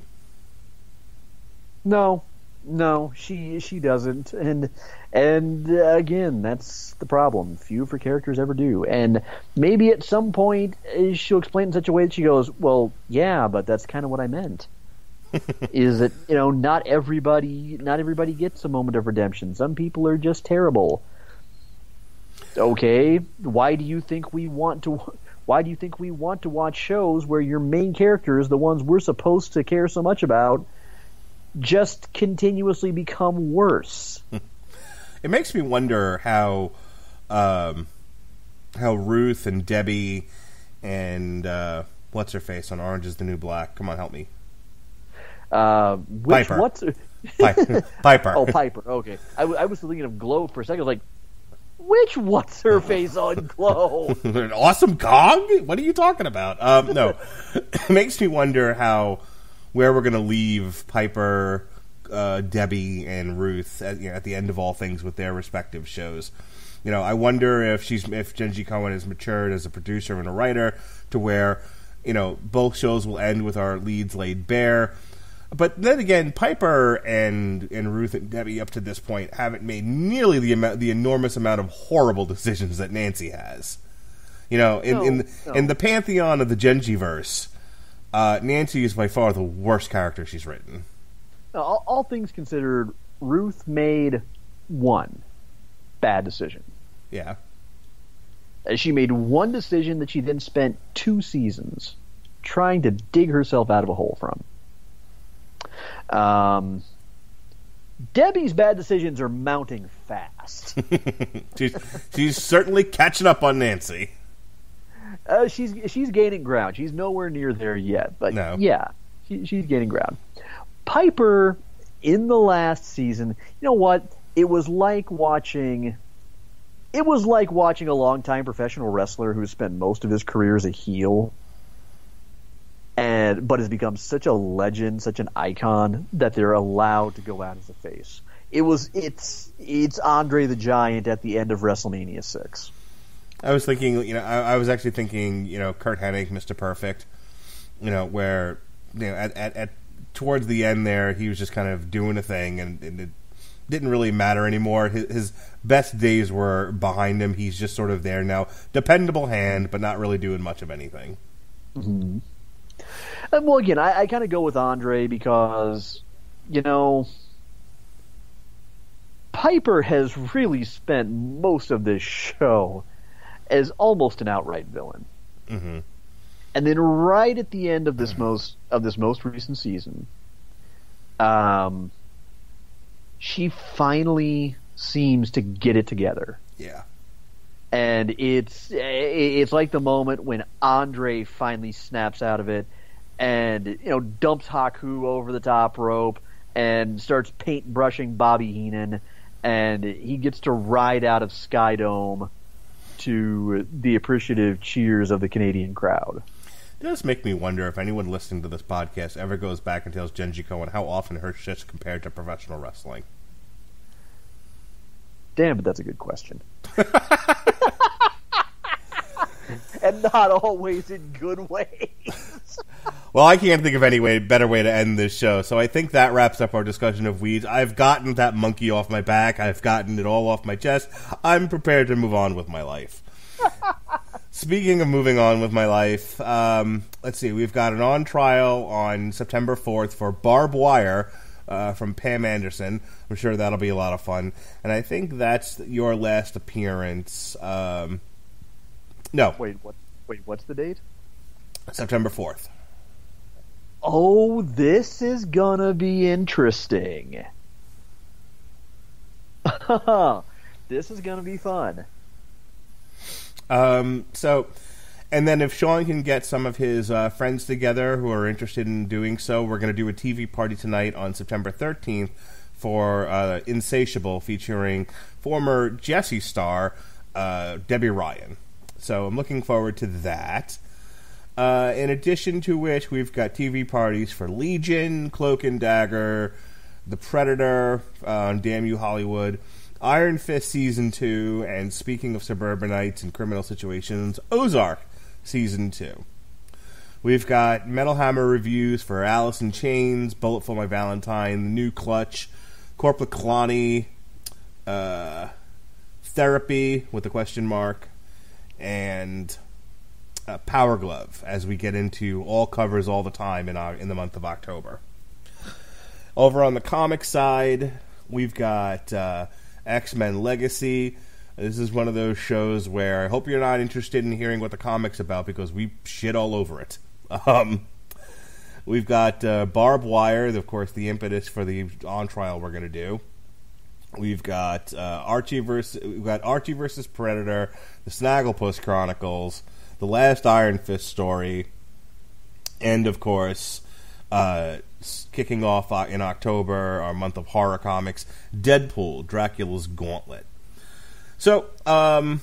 No, no, she she doesn't, and and uh, again, that's the problem. Few of her characters ever do, and maybe at some point uh, she'll explain in such a way that she goes, "Well, yeah, but that's kind of what I meant." is that you know not everybody not everybody gets a moment of redemption. Some people are just terrible. Okay, why do you think we want to? Why do you think we want to watch shows where your main characters, the ones we're supposed to care so much about, just continuously become worse? it makes me wonder how um, how Ruth and Debbie and uh, what's her face on Orange Is the New Black. Come on, help me. Uh, which Piper. what's Piper? oh, Piper. Okay, I, w- I was thinking of Glow for a second. I was like, which what's her face on Glow? awesome Kong? What are you talking about? Um, no, it makes me wonder how where we're going to leave Piper, uh, Debbie, and Ruth at, you know, at the end of all things with their respective shows. You know, I wonder if she's if Jenji Kohan has matured as a producer and a writer to where you know both shows will end with our leads laid bare but then again, Piper and and Ruth and Debbie up to this point haven't made nearly the amount, the enormous amount of horrible decisions that Nancy has. You know, in no, in, no. in the pantheon of the Jenji verse, uh, Nancy is by far the worst character she's written. All, all things considered, Ruth made one bad decision. Yeah, she made one decision that she then spent two seasons trying to dig herself out of a hole from. Um, Debbie's bad decisions are mounting fast. she's, she's certainly catching up on Nancy. Uh, she's she's gaining ground. She's nowhere near there yet, but no. yeah, she, she's gaining ground. Piper in the last season, you know what? It was like watching. It was like watching a longtime professional wrestler who spent most of his career as a heel and but has become such a legend, such an icon that they're allowed to go out as a face. It was it's it's Andre the Giant at the end of WrestleMania six. I was thinking, you know, I, I was actually thinking, you know, Curt Hennig, Mr. Perfect, you know, where you know at, at, at towards the end there, he was just kind of doing a thing, and, and it didn't really matter anymore. His, his, best days were behind him. He's just sort of there now, dependable hand, but not really doing much of anything. Mm-hmm. Uh, well, again, I, I kind of go with Andre because, you know, Piper has really spent most of this show as almost an outright villain. Mm-hmm. And then right at the end of this most of this most recent season, um, she finally seems to get it together. Yeah. And it's it's like the moment when Andre finally snaps out of it and you know dumps Haku over the top rope and starts paintbrushing Bobby Heenan, and he gets to ride out of Skydome to the appreciative cheers of the Canadian crowd. It does make me wonder if anyone listening to this podcast ever goes back and tells Jenji Kohan how often her shit's compared to professional wrestling. Damn, but that's a good question. and not always in good ways. Well, I can't think of any way better way to end this show, so I think that wraps up our discussion of weeds. I've gotten that monkey off my back. I've gotten it all off my chest. I'm prepared to move on with my life. Speaking of moving on with my life, um, let's see. We've got an on trial on September 4th for Barb Wire uh, from Pam Anderson. I'm sure that'll be a lot of fun. And I think that's your last appearance. Um, no, Wait, what? Wait, what's the date? September 4th. Oh, this is gonna be interesting. this is gonna be fun. Um, so, and then if Sean can get some of his uh, friends together who are interested in doing so, we're going to do a TV party tonight on September 13th for uh, Insatiable, featuring former Jessie star uh, Debby Ryan. So I'm looking forward to that. Uh, in addition to which, we've got TV parties for Legion, Cloak and Dagger, The Predator uh, Damn You Hollywood, Iron Fist Season 2, and speaking of suburbanites and criminal situations, Ozark Season 2. We've got Metal Hammer reviews for Alice in Chains, Bullet for My Valentine, The New Clutch, Corporal Kalani, uh, Therapy with a question mark, and uh, Power Glove as we get into all covers all the time in our, in the month of October. Over on the comic side, we've got uh, X Men Legacy. This is one of those shows where I hope you're not interested in hearing what the comic's about because we shit all over it. Um, we've got uh, Barb Wire, of course, the impetus for the on trial we're going to do. We've got uh, Archie versus we've got Archie versus Predator, the Snagglepuss Chronicles, the last Iron Fist story, and of course, uh, kicking off uh, in October, our month of horror comics, Deadpool, Dracula's Gauntlet. So, um,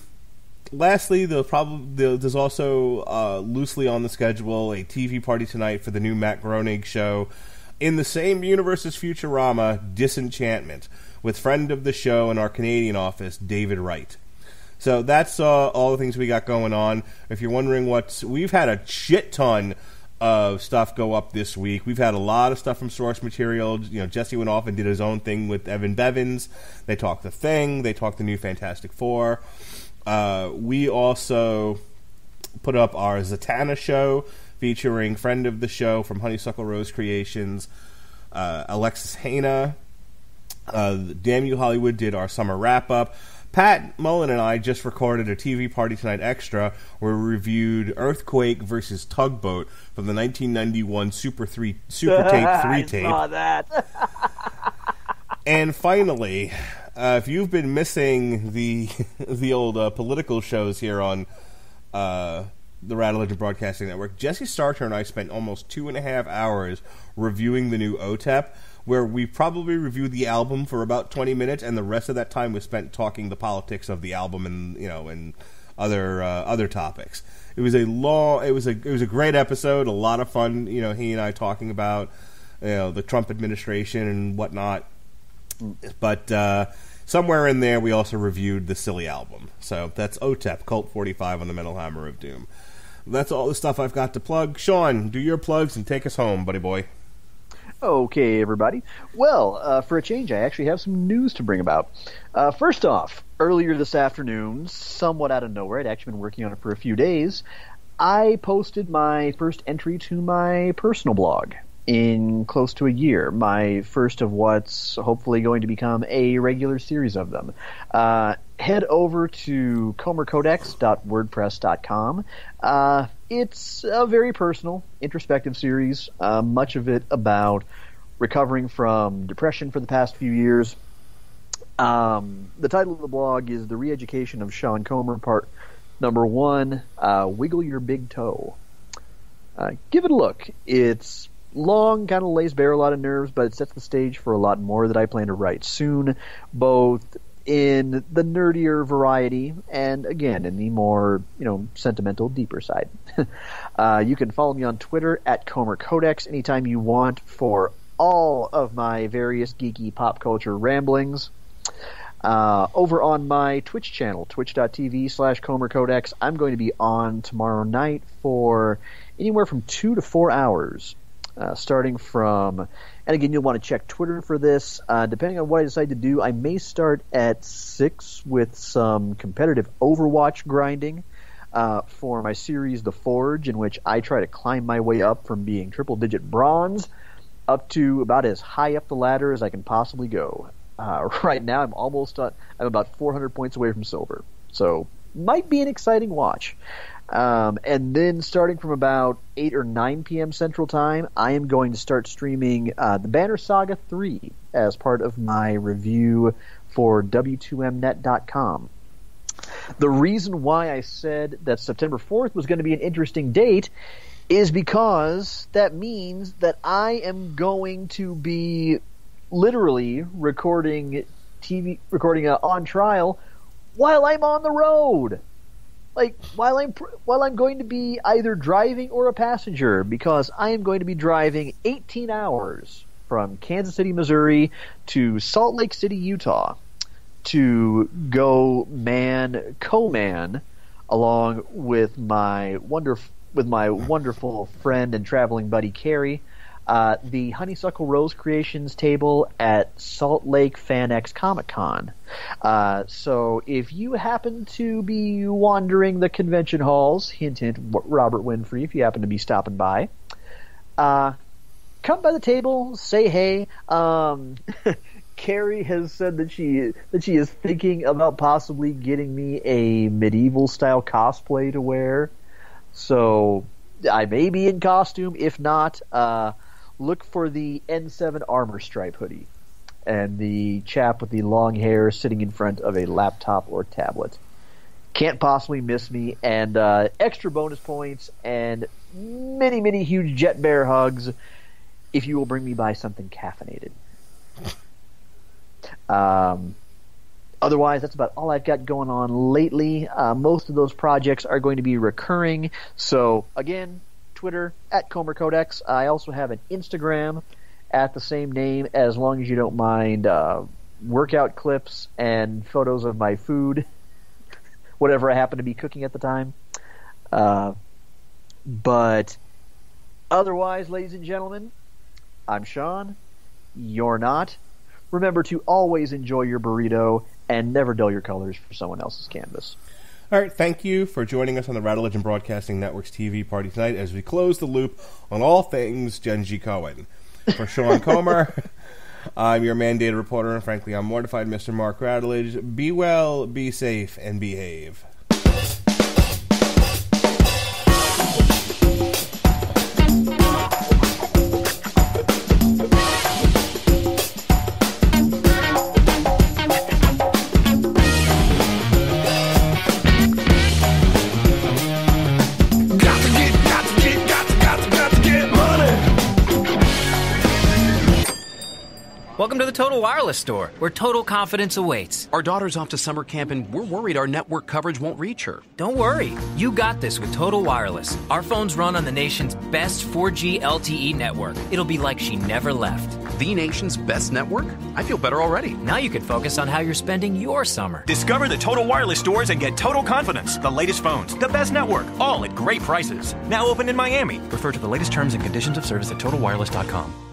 lastly, there'll probably there's also uh, loosely on the schedule a TV party tonight for the new Matt Groening show in the same universe as Futurama, Disenchantment, with friend of the show in our Canadian office, David Wright. So that's uh, all the things we got going on. If you're wondering what's, we've had a shit ton of stuff go up this week. We've had a lot of stuff from source material. You know, Jesse went off and did his own thing with Evan Bevins. They talked the thing. They talked the new Fantastic Four. Uh, we also put up our Zatanna show featuring friend of the show from Honeysuckle Rose Creations, uh, Alexis Hana. Uh, Damn You Hollywood did our summer wrap up. Pat Mullen and I just recorded a TV Party Tonight Extra where we reviewed Earthquake versus Tugboat from the 1991 Super Three Super Tape Three I tape. saw that. And finally, uh, if you've been missing the the old uh, political shows here on uh, the Rattle Legend Broadcasting Network, Jesse Starter and I spent almost two and a half hours reviewing the new OTEP, where we probably reviewed the album for about twenty minutes, and the rest of that time was spent talking the politics of the album and you know and other uh, other topics. It was a long, it was a it was a great episode, a lot of fun. You know, he and I talking about you know the Trump administration and whatnot. But uh, somewhere in there, we also reviewed the silly album. So that's OTEP, Kult 45 on the Metal Hammer of Doom. That's all the stuff I've got to plug. Sean, do your plugs and take us home, buddy boy. Okay, everybody. Well, uh, for a change, I actually have some news to bring about. Uh, first off, earlier this afternoon, somewhat out of nowhere, I'd actually been working on it for a few days, I posted my first entry to my personal blog in close to a year. My first of what's hopefully going to become a regular series of them. Uh, head over to comercodex.wordpress.com. Uh, it's a very personal, introspective series, uh, much of it about recovering from depression for the past few years. Um, the title of the blog is The Reeducation of Sean Comer, part number one uh, Wiggle Your Big Toe. Uh, give it a look. It's long, kind of lays bare a lot of nerves, but it sets the stage for a lot more that I plan to write soon, both in the nerdier variety, and again in the more you know sentimental, deeper side. uh, you can follow me on Twitter at Comer Codex anytime you want for all of my various geeky pop culture ramblings. Uh, over on my Twitch channel, twitch.tv slash Comer Codex, I'm going to be on tomorrow night for anywhere from two to four hours, uh, starting from, and again, you'll want to check Twitter for this. Uh, depending on what I decide to do, I may start at six with some competitive Overwatch grinding. Uh, for my series The Forge, in which I try to climb my way up from being triple digit bronze up to about as high up the ladder as I can possibly go. Uh, right now, I'm almost on, I'm about 400 points away from silver, so might be an exciting watch. Um, and then starting from about 8 or 9 p.m. Central Time, I am going to start streaming uh, the Banner Saga 3 as part of my review for W2Mnet.com. The reason why I said that September 4th was going to be an interesting date is because that means that I am going to be literally recording TV, recording uh, on trial while I'm on the road. Like while I'm while I'm going to be either driving or a passenger because I am going to be driving 18 hours from Kansas City, Missouri to Salt Lake City, Utah to go man co-man along with my wonderful with my wonderful friend and traveling buddy Carrie, uh, the Honeysuckle Rose Creations table at Salt Lake FanX Comic Con. Uh, so if you happen to be wandering the convention halls, hint hint, Robert Winfree, if you happen to be stopping by, uh, come by the table, say hey. Um, Carrie has said that she that she is thinking about possibly getting me a medieval style cosplay to wear. So I may be in costume. If not, uh, look for the N7 armor stripe hoodie and the chap with the long hair sitting in front of a laptop or tablet. Can't possibly miss me, and uh, extra bonus points and many, many huge jet bear hugs if you will bring me by something caffeinated. Um, otherwise, that's about all I've got going on lately. Uh, most of those projects are going to be recurring. So, again, Twitter at Comer Codex. I also have an Instagram at the same name, as long as you don't mind uh, workout clips and photos of my food, whatever I happen to be cooking at the time. Uh, but otherwise, ladies and gentlemen, I'm Sean. You're not. Remember to always enjoy your burrito and never dull your colors for someone else's canvas. All right, thank you for joining us on the Rattle Legend Broadcasting Network's TV party tonight as we close the loop on all things Jenji Kohan. For Sean Comer, I'm your mandated reporter, and frankly, I'm mortified, Mr. Mark Radulich. Be well, be safe, and behave. Welcome to the Total Wireless Store, where total confidence awaits. Our daughter's off to summer camp and we're worried our network coverage won't reach her. Don't worry, you got this with Total Wireless. Our phones run on the nation's best 4G LTE network. It'll be like she never left. The nation's best network? I feel better already. Now you can focus on how you're spending your summer. Discover the Total Wireless stores and get total confidence. The latest phones, the best network, all at great prices. Now open in Miami. Refer to the latest terms and conditions of service at totalwireless.com.